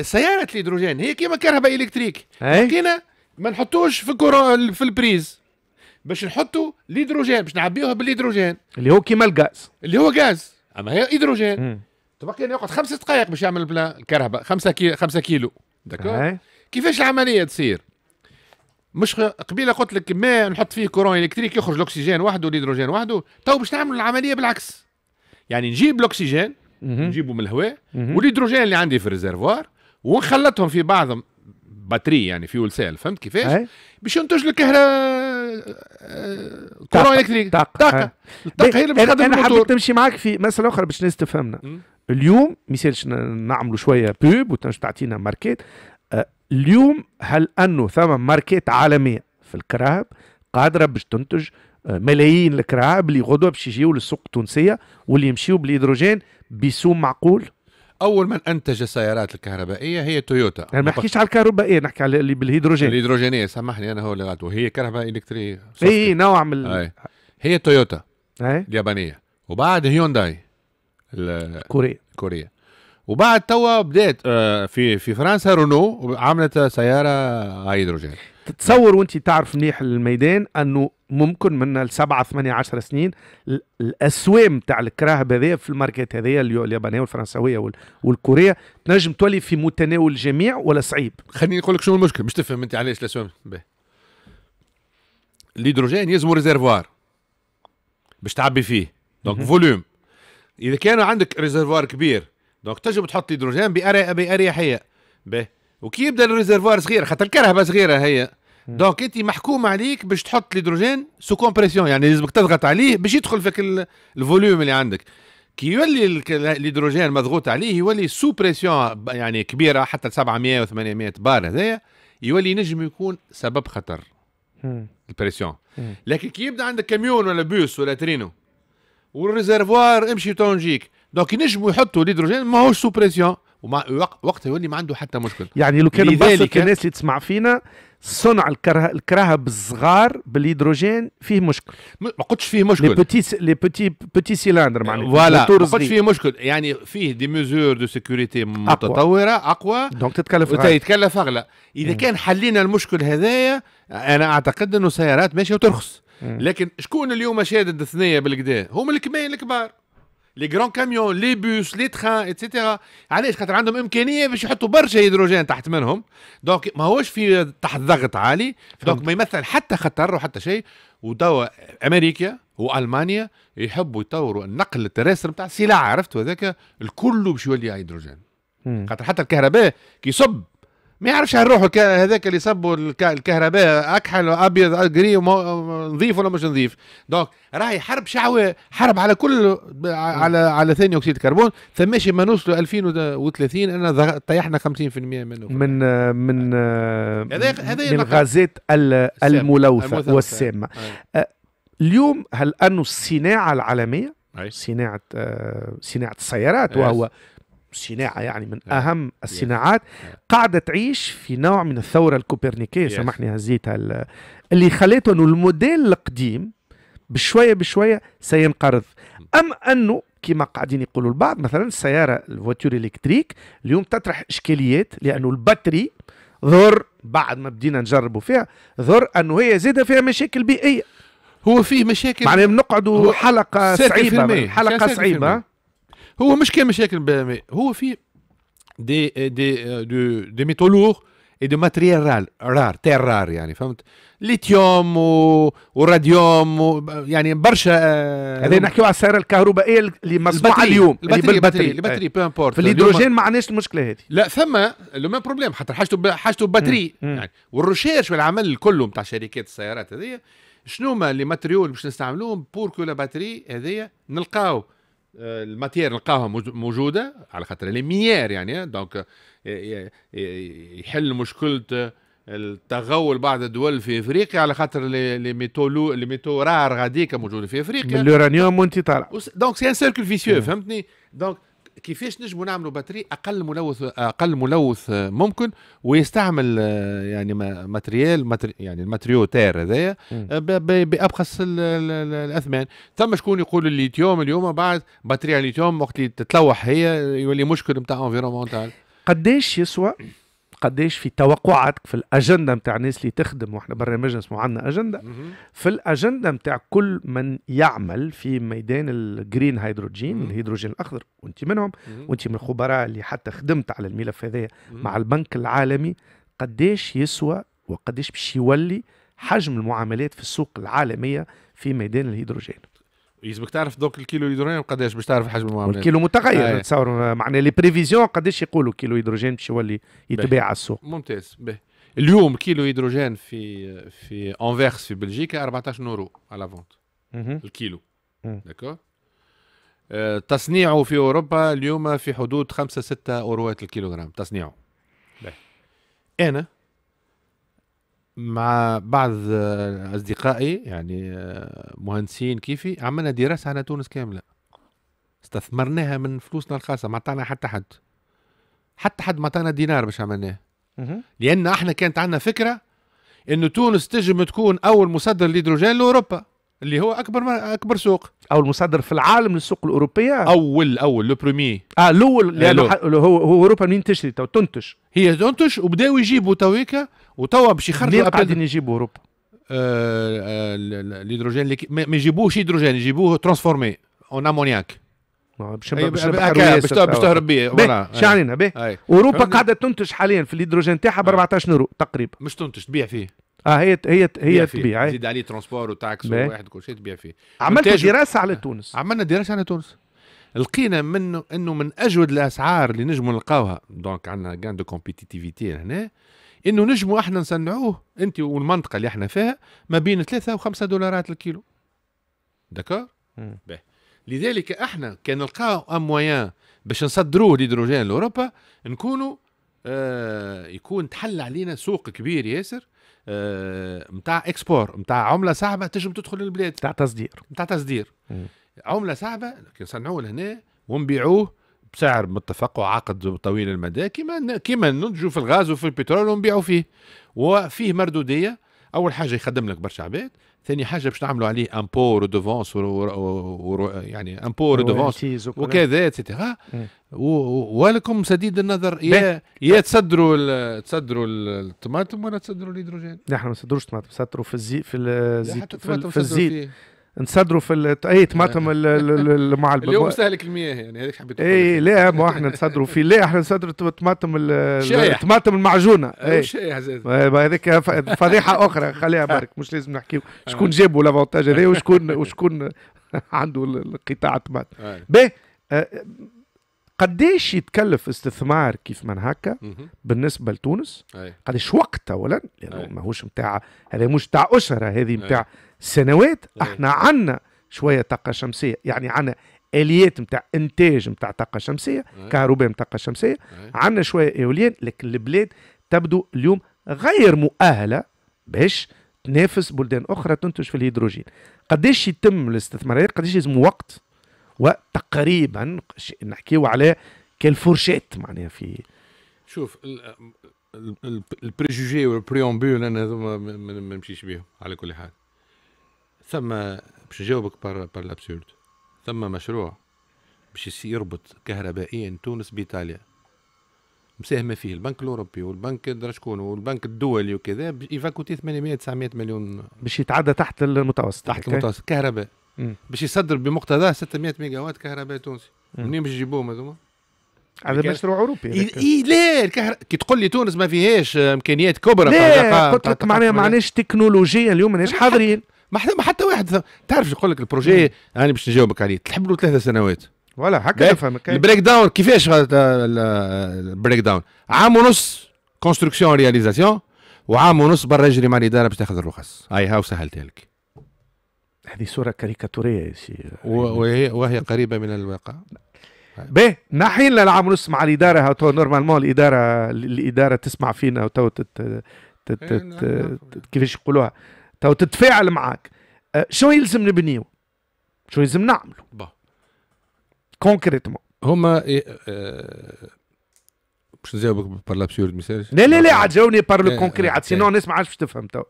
Speaker 3: سيارة الهيدروجين هي كيما كهرباء électrique.
Speaker 2: أي.
Speaker 3: حكينا ما نحطوش في في ال prise. باش نحطوا الهيدروجين باش نعبيوها بالهيدروجين.
Speaker 2: اللي هو كيما الغاز.
Speaker 3: اللي هو غاز. أما هي هيدروجين. تبقى يقعد خمسة دقائق باش يعمل بلا الكهرباء خمسة كيلو خمسة كيلو. d'accord؟
Speaker 2: أي.
Speaker 3: كيفاش العملية تصير مش قبيلة قلت لك ما نحط فيه courant électrique يخرج الأكسجين وحده والهيدروجين وحده تو باش نعملوا العملية بالعكس يعني نجيب
Speaker 2: الأكسجين.
Speaker 3: نجيبه من الهواء. والهيدروجين اللي عندي في ال réservoir ونخلطهم في بعضهم batterie يعني fuel cell فهمت كيفاش؟ باش ينتج لك كهرباء. courant électrique.
Speaker 2: طاقة أي.
Speaker 3: الطاقة هي اللي باش
Speaker 2: أنا
Speaker 3: تخدم
Speaker 2: أنا
Speaker 3: الموتور
Speaker 2: حبيت نمشي معاك في مسألة أخرى باش الناس تفهمنا. اليوم مسالش نعملوا شوية pub وتنجم تعطينا ماركات اليوم هل أنه ثم ماركات عالميه في الكراهب قادرة باش تنتج آه، ملايين الكراهب اللي غدوة باش يجيو للسوق التونسية واللي يمشيو بالهيدروجين بسوم معقول؟
Speaker 3: أول من أنتج السيارات الكهربائية هي تويوتا.
Speaker 2: أنا ما نحكيش على الكهربائية نحكي على اللي بالهيدروجين.
Speaker 3: الهيدروجينية سامحني أنا هو اللي غلط. وهي كهرباء électrique
Speaker 2: إي نوع من
Speaker 3: أي. هي تويوتا اليابانية. وبعد هيونداي ال-
Speaker 2: كوريا.
Speaker 3: الكوريه وبعد توا بدات آه، في في فرنسا رونو عملت سيارة هيدروجين.
Speaker 2: تتصور وانت تعرف منيح الميدان أنه ممكن من السبعة ثمانية عشر سنين ال- الأسوام تاع الكراهب هذيا في الماركات هذيا اليابانية والفرنسوية وال- والكورية تنجم تولي في متناول الجميع ولا صعيب؟
Speaker 3: خليني نقول لك شنو المشكل مش تفهم أنت علاش الأسوام. الهيدروجين يلزموا réservoir باش تعبي فيه. donc volume إذا كان عندك réservoir كبير donc تنجم تحط هيدروجين بأريحية. باهي وكي يبدأ ال réservoir صغير خاطر الكرهبة صغيرة هي. donc أنت محكوم عليك باش تحط الهيدروجين sous compression يعني لازمك تضغط عليه باش يدخل فيك ال- ال volume اللي عندك. كي يولي الهيدروجين مضغوط عليه يولي sous pression يعني كبيرة حتى 700 و800 بار هذايا يولي نجم يكون سبب خطر. ال
Speaker 2: pression.
Speaker 3: لكن كي يبدأ عندك كاميون ولا بوس ولا ترينو وال réservoir امشي تو نجيك donc ينجموا يحطوا الهيدروجين ما هوش sous pression ومع وقتها يولي ما عنده حتى مشكل.
Speaker 2: يعني لو كان
Speaker 3: لذلك-
Speaker 2: الناس اللي تسمع فينا صنع الكره... الكراهب الصغار بالهيدروجين فيه مشكل.
Speaker 3: ما قلتش فيه
Speaker 2: لي
Speaker 3: مشكل
Speaker 2: petit les petits petits cylindres معناها
Speaker 3: voilà
Speaker 2: moteur
Speaker 3: ما قلتش. فيه مشكل. يعني فيه des mesures de sécurité متطورة أقوى.
Speaker 2: donc تتكلف غالي.
Speaker 3: يتكلف أغلى. إذا كان حلينا المشكل هذايا أنا أعتقد إنه سيارات ماشية وترخص. لكن شكون اليوم شادد الثنية بالكدا هم ال camions الكبار. les grands camions les bus les trains et cetera علاش؟ خاطر عندهم إمكانية باش يحطوا برشا هيدروجين تحت منهم. donc ما هوش في تحت ضغط عالي. دونك ما يمثل حتى خطر وحتى شيء. ودوا أمريكا وألمانيا يحبوا يطوروا النقل التراسر نتاع السلع عرفتوا هذاك الكل باش يولي هيدروجين. خاطر حتى الكهرباء كي يصب ما يعرفش هنروح الك- هذاك اللي صبوا الك- الكهرباء أكحل ابيض قري وما- نظيف ولا مش نظيف دونك راهي حرب شعوة حرب على كل على على ثاني أكسيد الكربون ثماشي ما نوصلوا 2030 أنا طيحنا 50% منه
Speaker 2: من من
Speaker 3: هذا- هذا
Speaker 2: من. غازات.
Speaker 3: الملوثة.
Speaker 2: والسامة
Speaker 3: أي.
Speaker 2: اليوم هل انه الصناعة
Speaker 3: العالمية.
Speaker 2: صناعة آه، صناعة السيارات. وهو صناعة يعني من
Speaker 3: Yes.
Speaker 2: أهم الصناعات قاعدة تعيش في نوع من الثورة
Speaker 3: الكوبرنيكية.
Speaker 2: سامحني هزيتها ال- اللي خليته إنه الموديل القديم بشوية بشوية سينقرض أم أنه كما قاعدين يقولوا البعض مثلا السياره الفواتور الكتريك اليوم تطرح إشكاليات لأنه ال batterie ظهر بعد ما بدينا نجربوا فيها ظهر أنه هي زاده فيها مشاكل بيئية
Speaker 3: هو فيه مشاكل
Speaker 2: معناها بنقعدوا
Speaker 3: حلقة صعيبة.
Speaker 2: حلقة
Speaker 3: صعيبة. هو مش كان مشاكل بي هو في des des des, des métaux lourds et du matériel rare rare terres rares يعني فهمت؟ ليثيوم و... وراديوم و... يعني برشا آه،
Speaker 2: هذا نحكيو على السياره الكهربائيه اللي مصنوعه اليوم اللي
Speaker 3: ال
Speaker 2: batterie
Speaker 3: ال batterie
Speaker 2: ال
Speaker 3: batterie. peu importe
Speaker 2: في الهيدروجين ما عندناش المشكلة هذه.
Speaker 3: لا ثم le même problème حتى حاجته ب- حاجته
Speaker 2: batterie.
Speaker 3: يعني وال recherche والعمل كله نتاع شركات السيارات هذه شنو ما les matériaux باش نستعملوهم pour que la batterie هذيا نلقاو؟ آه، ال matière نلقاوها موج- موجودة على خاطر les matières يعني donc ي- ي- يحل مشكلة التغول بعض الدول في إفريقيا على خاطر les métaux les métaux rares غاديكا موجودة في
Speaker 2: من
Speaker 3: افريقيا
Speaker 2: اليورانيوم وانت طالع.
Speaker 3: donc c'est un cercle vicieux فهمتني؟ donc كيفاش نجموا نعملوا batterie أقل ملوث أقل ملوث ممكن ويستعمل آه، يعني ما- matériel matériaux يعني ال matériaux terre هذايا آه، بأبخس ال- ال- ال- الأثمان. ثم شكون يقول الليثيوم اليوم بعد بطاريه الليثيوم وقت اللي تتلوح هي يولي مشكل نتاع environnemental
Speaker 2: قديش يسوى؟ قديش في توقعاتك في الأجندة نتاع الناس اللي تخدم وإحنا برنامجنا اسمه عندنا أجندة. في الأجندة نتاع كل من يعمل في ميدان ال green hydrogen الهيدروجين الأخضر وأنت منهم وأنت من الخبراء اللي حتى خدمت على الملف هذا مع البنك العالمي قديش يسوى وقديش باش يولي حجم المعاملات في السوق العالمية في ميدان الهيدروجين.
Speaker 3: يلزمك تعرف دوك الكيلو هيدروجين قداش باش تعرف حجم المعاملات
Speaker 2: والكيلو متغير
Speaker 3: آه.
Speaker 2: نتصور معناها les prévisions قديش يقولوا كيلو هيدروجين باش يولي يتباع على السوق
Speaker 3: ممتاز به اليوم كيلو هيدروجين في في أنفيرس في بلجيكا 14 يورو à la
Speaker 2: vente.
Speaker 3: الكيلو. d'accord آه، تصنيعه في أوروبا اليوم في حدود 5 6 أوروات الكيلوغرام تصنيعه. أنا مع بعض أصدقائي يعني آه، مهندسين كيفي. عملنا دراسة على تونس كاملة. استثمرناها من فلوسنا الخاصة ما عطانا حتى حد. حتى حد ما عطانا دينار باش عملناه. لأن إحنا كانت عندنا فكرة إنه تونس تجم تكون أول مصدر للهيدروجين لأوروبا اللي هو أكبر أكبر سوق.
Speaker 2: أو المصدر في العالم للسوق
Speaker 3: الأوروبية؟ أول أول
Speaker 2: le premier آه
Speaker 3: الأول
Speaker 2: لأنه هو هو أوروبا منين تشري تو تنتج
Speaker 3: هي تنتج وبداو يجيبوا تويكا وتوا باش يخرجوا
Speaker 2: منين قاعدين يجيبوا أوروبا؟
Speaker 3: آه، آه، ال- ال- الهيدروجين ما يجيبوهش هيدروجين يجيبوه transformé en
Speaker 2: ammoniac باش باش.
Speaker 3: تهرب بيه
Speaker 2: باهي، به.
Speaker 3: أي. أوروبا؟
Speaker 2: قاعدة تنتج حاليا في الهيدروجين تاعها ب 14 يورو تقريبا.
Speaker 3: مش تنتج تبيع فيه.
Speaker 2: آه هي هي هي. تبيع.
Speaker 3: زيد عليه transport و taxes
Speaker 2: باهي.
Speaker 3: وواحد كل شيء تبيع فيه.
Speaker 2: عملت دراسة على تونس.
Speaker 3: عملنا دراسة على تونس. لقينا منه إنه من أجود الأسعار اللي نجموا نلقاوها. donc عندنا gain de compétitivité هنا. إنه نجموا إحنا نصنعوه أنت والمنطقة اللي إحنا فيها ما بين ثلاثة وخمسة دولارات الكيلو. d'accord؟ لذلك إحنا كان نلقاو un moyen باش نصدروه الهيدروجين لأوروبا نكونوا آه يكون تحل علينا سوق كبير ياسر آه متاع export متاع عملة صعبة تنجم تدخل للبلاد.
Speaker 2: تاع تصدير.
Speaker 3: متاع تصدير. عملة صعبة لكن نصنعوه لهنا ونبيعوه بسعر متفق وعقد طويل المدى كما كما ننتجوا في الغاز وفي البترول ونبيعوا فيه. وفيه مردودية أول حاجة يخدم لك برشا عباد ثاني حاجة باش نعملوا عليه impôts redevances يعني
Speaker 2: impôts redevances
Speaker 3: وكذا et cetera
Speaker 2: مم.
Speaker 3: ولكم سديد النظر يا يا تصدروا ال- تصدروا ال- الطماطم ولا تصدروا الهيدروجين؟
Speaker 2: لا إحنا ما نصدروش طماطم نصدروا في الزيت في الزيت في,
Speaker 3: الطماطم
Speaker 2: الزيت. نصدروا في اي طماطم مع
Speaker 3: اللي هو
Speaker 2: الب-
Speaker 3: مستهلك المياه يعني هذاك حبيت
Speaker 2: اي. لا ما إحنا نصدروا فيه لا إحنا نصدروا
Speaker 3: شايح.
Speaker 2: الطماطم
Speaker 3: المعجونة
Speaker 2: اي
Speaker 3: زاد.
Speaker 2: هذيك فضيحة أخرى خليها برك مش لازم نحكيو شكون جابوا لافونتاج هذا وشكون وشكون عنده ال- القطاع الطماطم. باهي آه، قديش يتكلف استثمار كيف من هكا. بالنسبة لتونس
Speaker 3: أي.
Speaker 2: قديش وقت اولا
Speaker 3: لأنه.
Speaker 2: ماهوش نتاع هذا مش تاع أسرة هذه نتاع. سنوات. إحنا عنا شوية طاقه شمسيه يعني عنا اليات نتاع انتاج نتاع طاقه شمسيه. كهرباء نتاع طاقه شمسيه. عنا شوية éolien لكن البلاد تبدو اليوم غير مؤهله باش تنافس بلدان أخرى تنتج في الهيدروجين قديش يتم الاستثمارات قديش يلزم وقت وتقريبا نحكيو على quelle fourchette معناها في
Speaker 3: شوف ال- ال- ال- ال préjugés وال préambules أنا ما نمشيش بيهم على كل حال ثم باش نجاوبك par par l'absurde ثم مشروع باش يربط كهربائيا تونس بإيطاليا مساهمه فيه البنك الأوروبي والبنك درا شكون والبنك الدولي وكذا il va coûter 800 900 مليون
Speaker 2: باش يتعدى تحت المتوسط
Speaker 3: تحت. المتوسط كهرباء. باش يصدر بمقتضاه 600 ميجا وات كهرباء تونسي. منين باش يجيبوهم هذوما؟
Speaker 2: هذا مشروع أوروبي
Speaker 3: إي
Speaker 2: هذاك.
Speaker 3: إي لا الكهر... كي تقول لي تونس ما فيهاش إمكانيات كبرى
Speaker 2: لا قلت لك معناها. معناش تكنولوجيا اليوم ماناش حاضرين
Speaker 3: ما حتى ما حتى واحد تعرف يقول لك ال projet أنا باش نجاوبك عليه. تحب له ثلاث سنوات.
Speaker 2: ولا هكا. نفهمك. ال
Speaker 3: break down كيفاش البريك داون عام ونص construction réalisation وعام ونص برا يجري مع الإدارة باش تاخذ الرخص. هاي هاو سهلتها لك.
Speaker 2: هذه صورة كاريكاتورية يا سي.
Speaker 3: وهي, وهي قريبة من الواقع.
Speaker 2: باهي ناحيين للعام ونص مع الإدارة. تو normalement الاداره الإدارة تسمع فينا وتو
Speaker 3: إيه، نعم،
Speaker 2: تت كيفاش يقولوها. تو تتفاعل معك. أه، شو يلزم نبنيو شو يلزم نعملوا
Speaker 3: با.
Speaker 2: concrètement
Speaker 3: هما باش نجاوبك par l'absurde message
Speaker 2: لا لا لا عاد جاوني par
Speaker 3: le
Speaker 2: concret عاد
Speaker 3: إيه.
Speaker 2: sinon الناس ما عادش باش تفهم تو.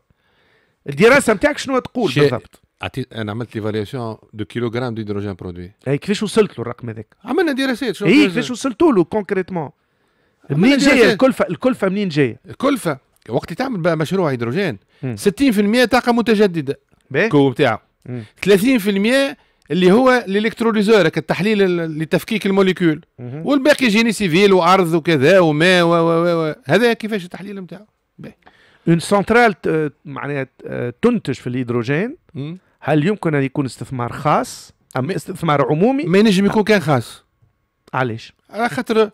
Speaker 2: الدراسة نتاعك شنو تقول بالضبط؟
Speaker 3: عطيت أنا عملت l'évaluation du kilogramme d'hydrogène produit
Speaker 2: هي كيفاش وصلت له الرقم هذاك؟
Speaker 3: عملنا دراسات شنو
Speaker 2: اي
Speaker 3: كيفاش-
Speaker 2: وصلتوا له
Speaker 3: concrètement
Speaker 2: منين
Speaker 3: جاية.
Speaker 2: الكلفة؟ الكلفة منين جاية؟
Speaker 3: الكلفة. وقت تعمل بقى مشروع هيدروجين.
Speaker 2: مم.
Speaker 3: 60% طاقة متجددة.
Speaker 2: ال
Speaker 3: coût بتاعه.
Speaker 2: مم.
Speaker 3: 30% اللي هو ال électrolyseur التحليل ال- لتفكيك ال
Speaker 2: molécule.
Speaker 3: والباقي génie civil وأرض وكذا وماء و و و هذا كيفاش التحليل نتاعو
Speaker 2: une centrale معناها ت- تنتج في الهيدروجين. هل يمكن أن يكون استثمار خاص؟ أم استثمار عمومي؟
Speaker 3: ما ينجم يكون كان خاص.
Speaker 2: علاش؟
Speaker 3: على خاطر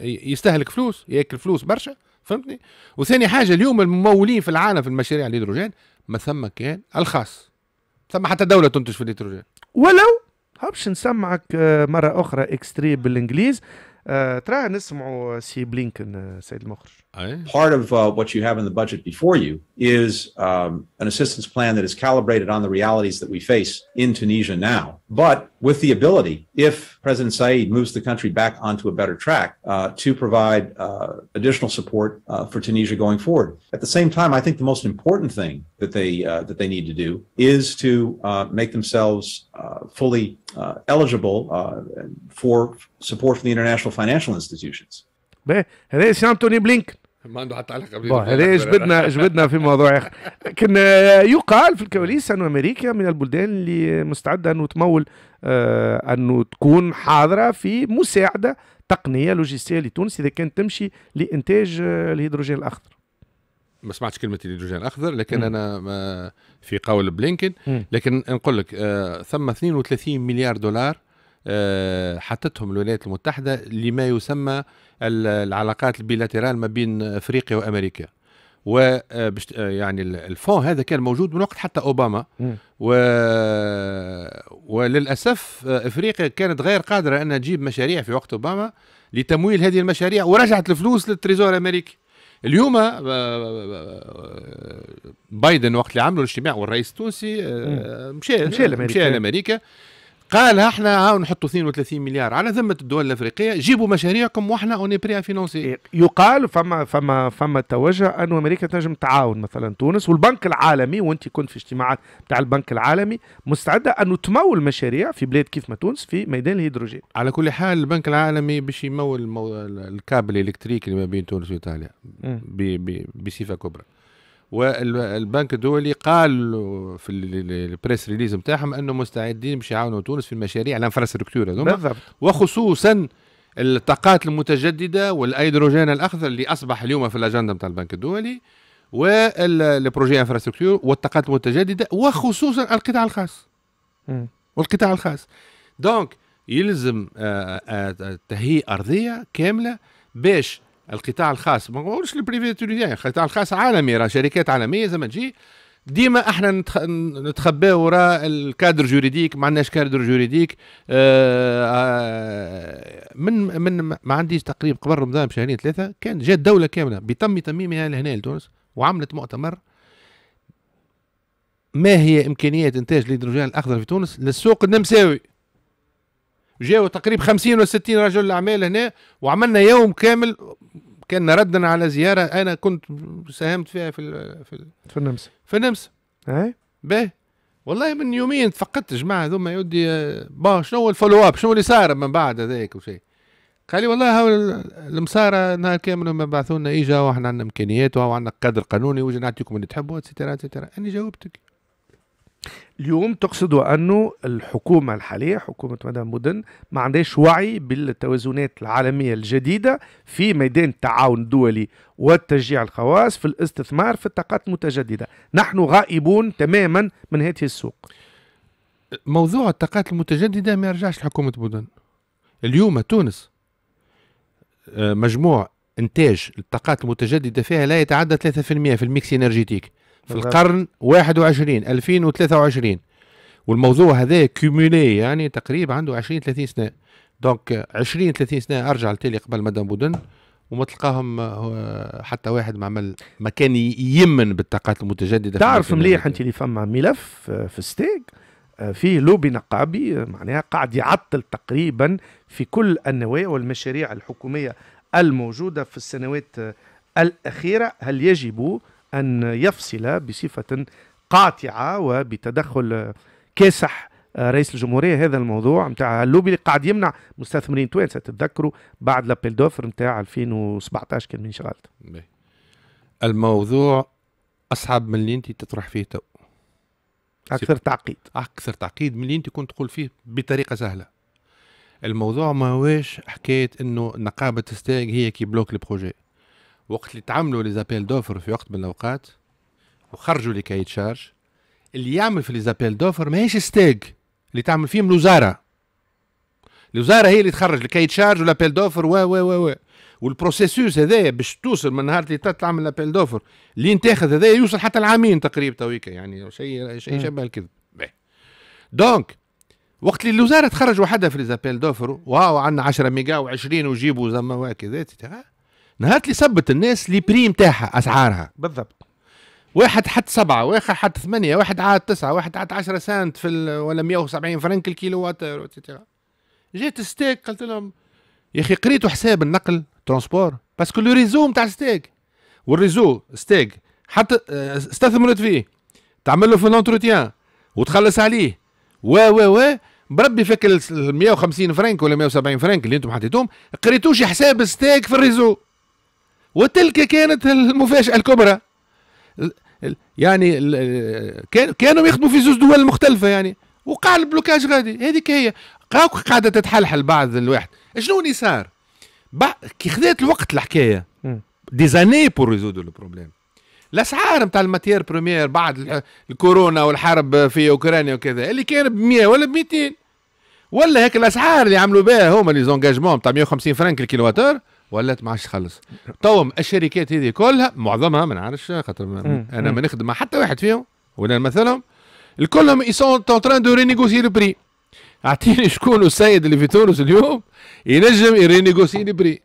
Speaker 3: يستهلك فلوس يأكل فلوس برشا. فهمتني؟ وثاني حاجة اليوم الممولين في العالم في المشاريع الهيدروجين ما ثم كان الخاص. ثم حتى دولة تنتج في الهيدروجين.
Speaker 2: ولو ها باش نسمعك آه، مرة أخرى اكستري بالإنجليز. ترى نسمعوا سي بلينكن آه، سيد المخرج
Speaker 4: Part of uh, what you have in the budget before you is um, an assistance plan that is calibrated on the realities that we face in Tunisia now, but with the ability, if President Said moves the country back onto a better track, uh, to provide uh, additional support uh, for Tunisia going forward. At the same time, I think the most important thing that they uh, that they need to do is to uh, make themselves uh, fully uh, eligible uh, for support from the international financial institutions.
Speaker 2: باهي هذا سي انتوني بلينكن
Speaker 3: ما عنده حتى علاقة
Speaker 2: bon هذا جبدنا جبدنا في موضوع آخر لكن آه، يقال في الكواليس أن أمريكا من البلدان اللي مستعدة انه تمول آه، انه تكون حاضرة في مساعدة تقنية لوجستيه لتونس إذا كانت تمشي لإنتاج آه، الهيدروجين الأخضر
Speaker 3: ما سمعتش كلمة الهيدروجين الأخضر لكن
Speaker 2: مم.
Speaker 3: أنا ما في قول بلينكن. لكن نقول لك ثم 32 مليار دولار حطتهم الولايات المتحدة لما يسمى ال- العلاقات البيلاترال ما بين أفريقيا وأمريكا. و آه، آه، يعني ال- الفون هذا كان موجود من وقت حتى
Speaker 2: أوباما.
Speaker 3: و... وللأسف آه، أفريقيا كانت غير قادرة أنها تجيب مشاريع في وقت أوباما لتمويل هذه المشاريع ورجعت الفلوس لل Trésor الأمريكي. اليوم آه، آه، بايدن وقت اللي عملوا الاجتماع والرئيس التونسي آه، مشى.
Speaker 2: مشى لأمريكا.
Speaker 3: قال إحنا هاو نحطوا 32 مليار على ذمة الدول الأفريقية جيبوا مشاريعكم وإحنا on est prêt à financer
Speaker 2: يقال فما فما فما توجه انه أمريكا تنجم تعاون مثلا تونس والبنك العالمي وأنت كنت في اجتماعات بتاع البنك العالمي مستعدة انه تمول مشاريع في بلاد كيف ما تونس في ميدان الهيدروجين
Speaker 3: على كل حال البنك العالمي باش يمول. ال câble ال électrique اللي ما بين تونس وإيطاليا. بصفة كبرى والبنك الدولي قال في ال- ال- ال press release نتاعهم انه مستعدين باش يعاونوا تونس في المشاريع ال infrastructure هذوما.
Speaker 2: بالضبط.
Speaker 3: وخصوصا الطاقات المتجددة والهيدروجين الأخضر اللي أصبح اليوم في الأجندة نتاع البنك الدولي وال projets infrastructure والطاقات المتجددة وخصوصا القطاع الخاص. والقطاع الخاص. donc يلزم آه، آه، تهيئ أرضية كاملة باش القطاع الخاص. ما نقولش ال privé tunisien القطاع الخاص عالمي راه شركات عالمية زي ما تجي. ديما إحنا نتخ... نتخباو وراء ال cadre juridique ما عندناش cadre juridique آه آه من من ما عنديش تقريبا قبل رمضان بشهرين ثلاثة كان جات دولة كاملة بتم تميمها لهنا لتونس وعملت مؤتمر. ما هي إمكانيات إنتاج الهيدروجين الأخضر في تونس؟ للسوق النمساوي. جاوا تقريبا 50 ولا 60 رجل اعمال هنا وعملنا يوم كامل كان ردا على زيارة أنا كنت ساهمت فيها في ال في ال
Speaker 2: في النمسا.
Speaker 3: في النمسا.
Speaker 2: اي
Speaker 3: باهي. والله من يومين تفقدت جماعة هذوما يا ودي آه، bah شنو هو ال follow up شنو اللي صار من بعد هذاك وشيء قال لي والله هو ال- المسارة نهار كامل لما بعثوا لنا إجا وإحنا عندنا إمكانيات وعندنا قدر قانوني وجا نعطيكم اللي تحبوا et cetera et cetera أني جاوبتك.
Speaker 2: اليوم تقصدوا انه الحكومة الحالية حكومة مدام بودن ما عندهاش وعي بالتوازنات العالمية الجديدة في ميدان التعاون الدولي والتشجيع الخواص في الاستثمار في الطاقات المتجددة. نحن غائبون تماما من هذه السوق.
Speaker 3: موضوع الطاقات المتجددة ما يرجعش لحكومة بودن اليوم تونس آه، مجموع إنتاج الطاقات المتجددة فيها لا يتعدى 3% في ال mix énergétique. في القرن 21 2023 والموضوع هذا cumulé يعني تقريبا عنده 20 30 سنة. donc 20 30 سنة أرجع لتالي قبل مدام بودن وما تلقاهم آه، حتى واحد ما عمل ما كان يمن بالطاقات المتجددة
Speaker 2: تعرف مليح أنت اللي فما ملف آه، في STEG؟ آه، فيه لوبي نقابي معناها قاعد يعطل تقريبا في كل النوايا والمشاريع الحكومية الموجودة في السنوات الأخيرة. هل يجب أن يفصل بصفة قاطعة وبتدخل كاسح آه، رئيس الجمهورية هذا الموضوع نتاع اللوبي اللي قاعد يمنع. مستثمرين توانسه تتذكروا بعد l'appel d'offres نتاع 2017 كان من شغالته
Speaker 3: الموضوع أصعب من اللي أنت تطرح فيه تو.
Speaker 2: أكثر تعقيد.
Speaker 3: أكثر تعقيد من اللي أنت كنت تقول فيه بطريقة سهلة. الموضوع ما هوش حكاية إنه نقابة STEG هي qui bloque ال projet. وقت اللي تعملوا les appels d'offres في وقت من الأوقات وخرجوا les cahiers des charges اللي يعمل في les appels d'offres ماهيش STEG اللي تعمل فيهم الوزاره الوزاره هي اللي تخرج ال cahier des charges وال appel d'offres و و و و. وال processus هذايا باش توصل من نهار اللي تعمل l'appel d'offres اللي ينتاخذ هذايا يوصل حتى العامين تقريبا تويكا يعني شيء شيء شبه الكذب donc وقت اللي الوزاره تخرج وحدها في les appels d'offres واو عندنا 10 ميجا و20 وجيبوا زعما وهكذا نهار اللي صبت الناس les prix نتاعها أسعارها.
Speaker 2: بالضبط.
Speaker 3: واحد حط سبعة واحد حط ثمانية واحد عاد تسعة واحد عاد 10 سنت في ولا 170 فرنك الكيلو وات جات STEG قلت لهم يا أخي قريتوا حساب النقل transport؟ parce que le réseau نتاع STEG. وال réseau STEG حتى آه، استثمرت فيه. تعمل له في ال entretien وتخلص عليه. و و و بربي فيك ال 150 فرنك ولا 170 فرنك اللي أنتم حطيتوهم قريتوش حساب STEG في ال réseau. وتلك كانت المفاجأة الكبرى. يعني كانوا يخدموا في زوج دول مختلفة يعني. وقع ال blocage غادي. هذيك هي. قاعدة تتحلحل بعض الواحد. شنو اللي صار كي خذات الوقت الحكاية. des années pour résoudre ال problème الاسعار نتاع ال matières premières بعد الكورونا والحرب في أوكرانيا وكذا اللي كان ب 100 ولا ب 200 ولا هيك الاسعار اللي عملوا بها هما les engagements نتاع 150 فرنك ال kilowattheure ولات ما عادش تخلص تو الشركات هذه كلها معظمها ما نعرفش خاطر أنا ما نخدم مع حتى واحد فيهم ولا نمثلهم الكلهم ils sont en train de renégocier le prix أعطيني شكون السيد اللي في تونس اليوم ينجم ي renégocier le prix.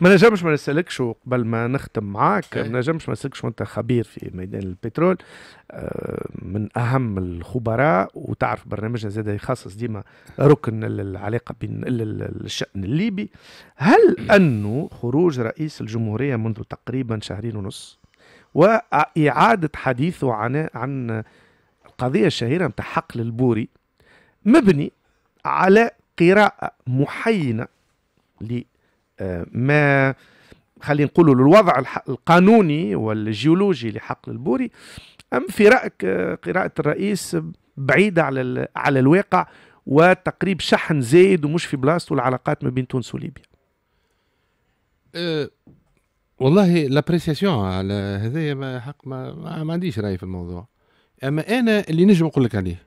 Speaker 2: ما نجمش ما نسألكش قبل ما نختم معاك ما نجمش ما نسألكش وانت خبير في ميدان البترول آه، من أهم الخبراء وتعرف برنامجنا زاد يخصص ديما ركن العلاقه بين الشأن الليبي. هل انه خروج رئيس الجمهورية منذ تقريبا شهرين ونص وإعادة حديثه عن عن القضية الشهيرة نتاع حقل البوري مبني على قراءة محينة ما خلينا نقولوا الوضع القانوني والجيولوجي لحقل البوري أم في رأيك قراءة الرئيس بعيدة على على الواقع وتقريب شحن زايد ومش في بلاصته العلاقات ما بين تونس وليبيا؟
Speaker 3: أه والله l'appréciation على هذايا ما حق ما, ما عنديش رأي في الموضوع. أما أنا اللي نجم نقول لك عليه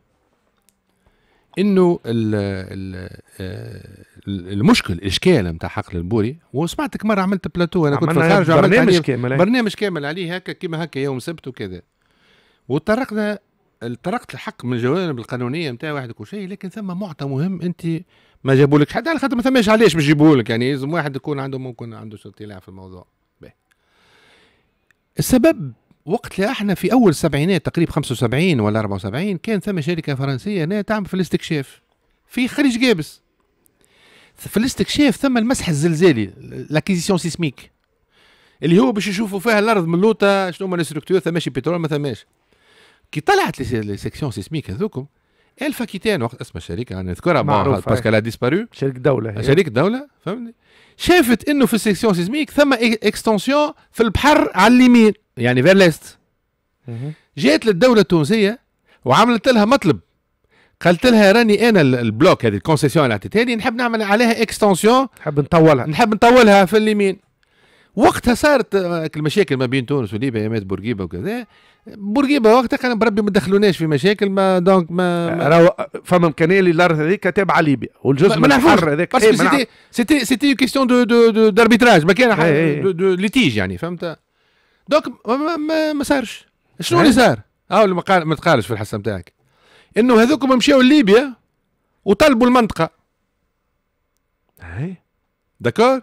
Speaker 3: إنه ال ال آه، المشكل الاشكال نتاع حقل البوري وسمعتك مرة عملت بلاتو أنا كنت في الخارج
Speaker 2: برنامج كامل
Speaker 3: برنامج كامل عليه هكا كيما هكا يوم سبت وكذا. وطرقنا طرقت الحق من الجوانب القانونية نتاع واحد كل شيء لكن ثم معطى مهم أنت ما جابولكش حتى على خاطر ما ثماش علاش باش يجيبوا لك يعني لازم واحد يكون عنده ممكن عنده اطلاع في الموضوع. بي. السبب وقت اللي إحنا في أول السبعينات تقريبا 75 ولا 74 كان ثم شركة فرنسية هنا تعمل في الاستكشاف في خليج قابس. في الاستكشاف ثم المسح الزلزالي l'acquisition sismique اللي هو باش يشوفوا فيها الأرض من لوطا شنو هما ال structures ثماشي بترول ما ثماش. كي طلعت les sections sismiques هذوكم Elf Aquitaine وقت اسم الشركة أنا نذكرها parce qu'elle a disparu
Speaker 2: شركه دولة
Speaker 3: شركه دولة فهمتني؟ شافت إنه في ال section sismique ثم extension في البحر على اليمين يعني vers l'est جات للدولة التونسية وعملت لها مطلب. قالت لها راني أنا ال bloc هذه ال concession اللي عطيتها لي نحب نعمل عليها extension
Speaker 2: نحب نطولها.
Speaker 3: نحب نطولها في اليمين. وقتها صارت المشاكل ما بين تونس وليبيا ايامات بورقيبة وكذا. بورقيبة وقتها كان بربي ما دخلوناش في مشاكل ما donc ما,
Speaker 2: ما راهو فما إمكانية اللي الأرض هذيك تابعة ليبيا. والجزء من البحر هذاك
Speaker 3: c'était c'était c'était question de de de d'arbitrage ما كان litige يعني فهمت؟ donc ما, ما, ما صارش. شنو اللي صار؟ آه ما ما تقالش في الحصة نتاعك. إنه هذوكم مشاو لليبيا وطلبوا المنطقة.
Speaker 2: هاي
Speaker 3: d'accord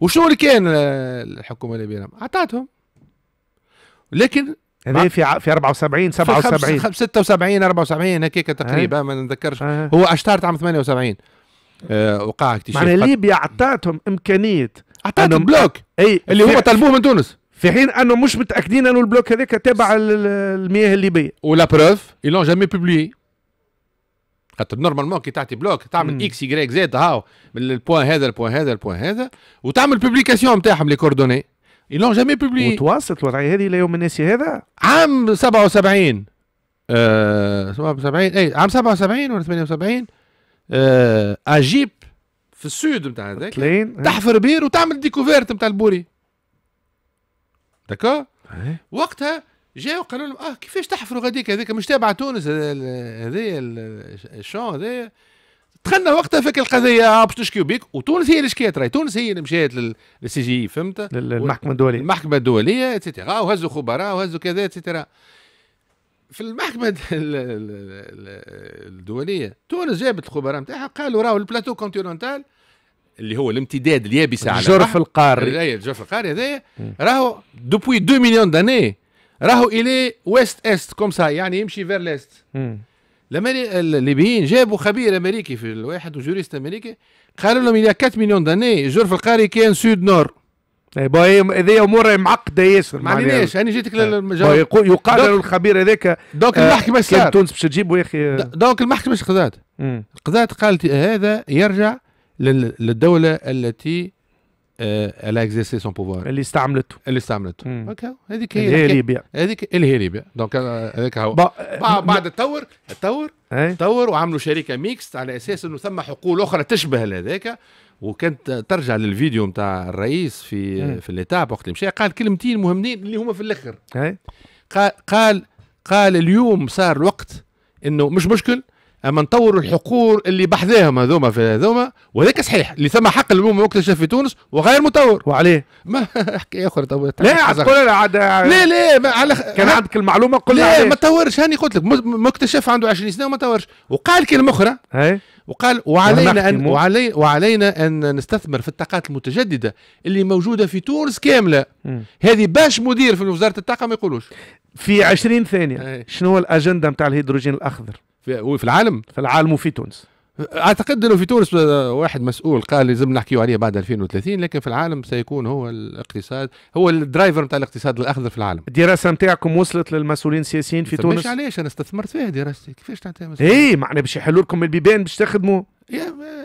Speaker 3: وشنو اللي كان الحكومة الليبية؟ عطاتهم. لكن
Speaker 2: هذا في ع- في 74 77
Speaker 3: في 76 74 هكاك تقريبا ما نتذكرش.
Speaker 2: آه.
Speaker 3: هو اشترط عام 78 آه وقع اكتشاف
Speaker 2: معناها ليبيا عطاتهم إمكانية
Speaker 3: عطاتهم
Speaker 2: أنهم-
Speaker 3: bloc
Speaker 2: إي
Speaker 3: اللي هما طلبوه من تونس.
Speaker 2: في حين انه مش متأكدين أنه ال bloc هذاك تابع ال- ال- المياه الليبية.
Speaker 3: و la preuve ils l'ont jamais publié. خاطر normalement كي تعطي
Speaker 2: bloc.
Speaker 3: تعمل إكس يجريك زد هاو من ال point هذا البوان هذا البوان هذا وتعمل publication نتاعهم les coordonnées l'ont jamais publié.
Speaker 2: وتواصلت الوضعيه هذه إلى يوم الناس هذا؟
Speaker 3: عام 77 آه 77 اي عام 77 ولا 78 آه Agip في ال sud نتاع هذاك
Speaker 2: طلاين
Speaker 3: تحفر بير وتعمل découverte نتاع البوري. d'accord
Speaker 2: إيه.
Speaker 3: وقتها جاوا قالوا لهم آه كيفاش تحفروا غاديك هذاك مش تابع تونس هذايا ال- الشون هذايا دخلنا وقتها فيك القضية آه باش تشكيو بيك. وتونس هي اللي شكيت راهي. تونس هي اللي مشات لل- لل CIJ فهمت؟
Speaker 2: للمحكمة الدولية.
Speaker 3: المحكمة الدولية et cetera وهزوا خبراء وهزوا كذا et cetera في المحكمة ال- ال- ال- الدولية تونس جابت الخبراء نتاعها قالوا راهو ال plateau continental اللي هو الامتداد اليابسه على
Speaker 2: الجرف. القاري.
Speaker 3: الجرف القاري هذايا. راهو depuis 2 millions d'années راهو il est ouest est comme ça يعني يمشي vers l'est. الليبيين جابوا خبير أمريكي في الواحد و juriste أمريكي قالوا لهم il y a 4 millions d'années الجرف القاري كان sud
Speaker 2: nord. bon هي- هذه امور معقده ياسر
Speaker 3: ما عليناش أنا جيتك
Speaker 2: يقول- يقال الخبير هذاك
Speaker 3: donc
Speaker 2: آه،
Speaker 3: المحكمة إيش
Speaker 2: كان
Speaker 3: صار؟
Speaker 2: تونس باش تجيبه يا
Speaker 3: أخي. donc المحكمة إيش قضات؟ قضات قالت هذا يرجع لل- للدولة التي elle a exercé son pouvoir
Speaker 2: اللي استعملته
Speaker 3: اللي استعملته. هكا هذيك هي
Speaker 2: اللي هي. ليبيا
Speaker 3: هذيك اللي هي ليبيا donc أنا- هذاك هو بعد تطور تطور
Speaker 2: إيه.
Speaker 3: تطور وعملوا شركة mixte على أساس إنه ثم حقول أخرى تشبه هذاك وكانت ترجع للفيديو نتاع الرئيس في
Speaker 2: مم.
Speaker 3: في ال ETAP وقت اللي مشى قال كلمتين مهمين اللي هما في الأخر
Speaker 2: إيه.
Speaker 3: قال قال قال اليوم صار الوقت إنه مش مشكل أما نطوروا الحقول اللي بحذاهم هذوما في هذوما وهذاك صحيح اللي ثم حق اليوم مكتشف في تونس وغير مطور.
Speaker 2: وعليه؟
Speaker 3: ما حكايه أخرى تو
Speaker 2: لا تقول لا عاد
Speaker 3: لا لا ما على
Speaker 2: كان عندك المعلومة قلنا
Speaker 3: لا
Speaker 2: عليه.
Speaker 3: ما تطورش. هاني قلت لك مكتشف عنده 20 سنة وما طورش وقال كلمة
Speaker 2: أخرى.
Speaker 3: وقال وعلينا ان. وعلي وعلينا أن نستثمر في الطاقات المتجددة اللي موجودة في تونس
Speaker 2: كاملة.
Speaker 3: هذه باش مدير في وزارة الطاقة ما يقولوش.
Speaker 2: في 20 ثانية.
Speaker 3: إيه.
Speaker 2: شنو هو الأجندة نتاع الهيدروجين الأخضر؟
Speaker 3: في, في العالم
Speaker 2: في العالم وفي تونس.
Speaker 3: أعتقد إنه في تونس آه، واحد مسؤول قال لازم نحكيو عليه بعد 2030 لكن في العالم سيكون هو الاقتصاد هو ال driver نتاع الاقتصاد الأخضر في العالم.
Speaker 2: الدراسة نتاعكم وصلت للمسؤولين السياسيين في تونس؟
Speaker 3: علاش أنا استثمرت فيها دراستي كيفاش تعطيها
Speaker 2: اي معناها باش يحلوا لكم البيبان باش تخدموا.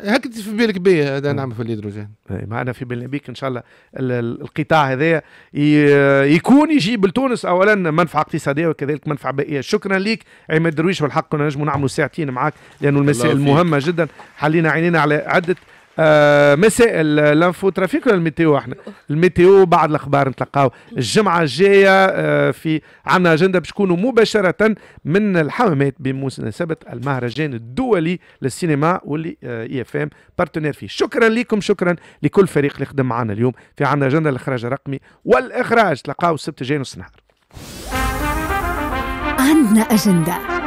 Speaker 3: هكا في بالك بيا هذا نعمل في الهيدروجين.
Speaker 2: معنا في بالنا بيك إن شاء الله ال- ال- القطاع هذا يكون يجيب لتونس اولا منفعة اقتصادية وكذلك منفعة بيئية. شكرا لك عماد درويش والحق كنا نجموا نعملوا ساعتين معك لأنه المسائل. مهمة جدا. حلينا عينينا على عدة آه مسائل ال info trafic ولا ال météo إحنا؟ ال météo بعد الأخبار نتلقاو. الجمعة الجاية آه في عندنا أجندة باش تكونوا مباشرة من الحمامات بمناسبة المهرجان الدولي للسينما واللي IFM بارتنير فيه. شكرا لكم شكرا لكل فريق اللي خدم معنا اليوم. في عندنا أجندة الإخراج الرقمي والإخراج. تلقاو السبت الجاي نص نهار.
Speaker 1: عندنا أجندة.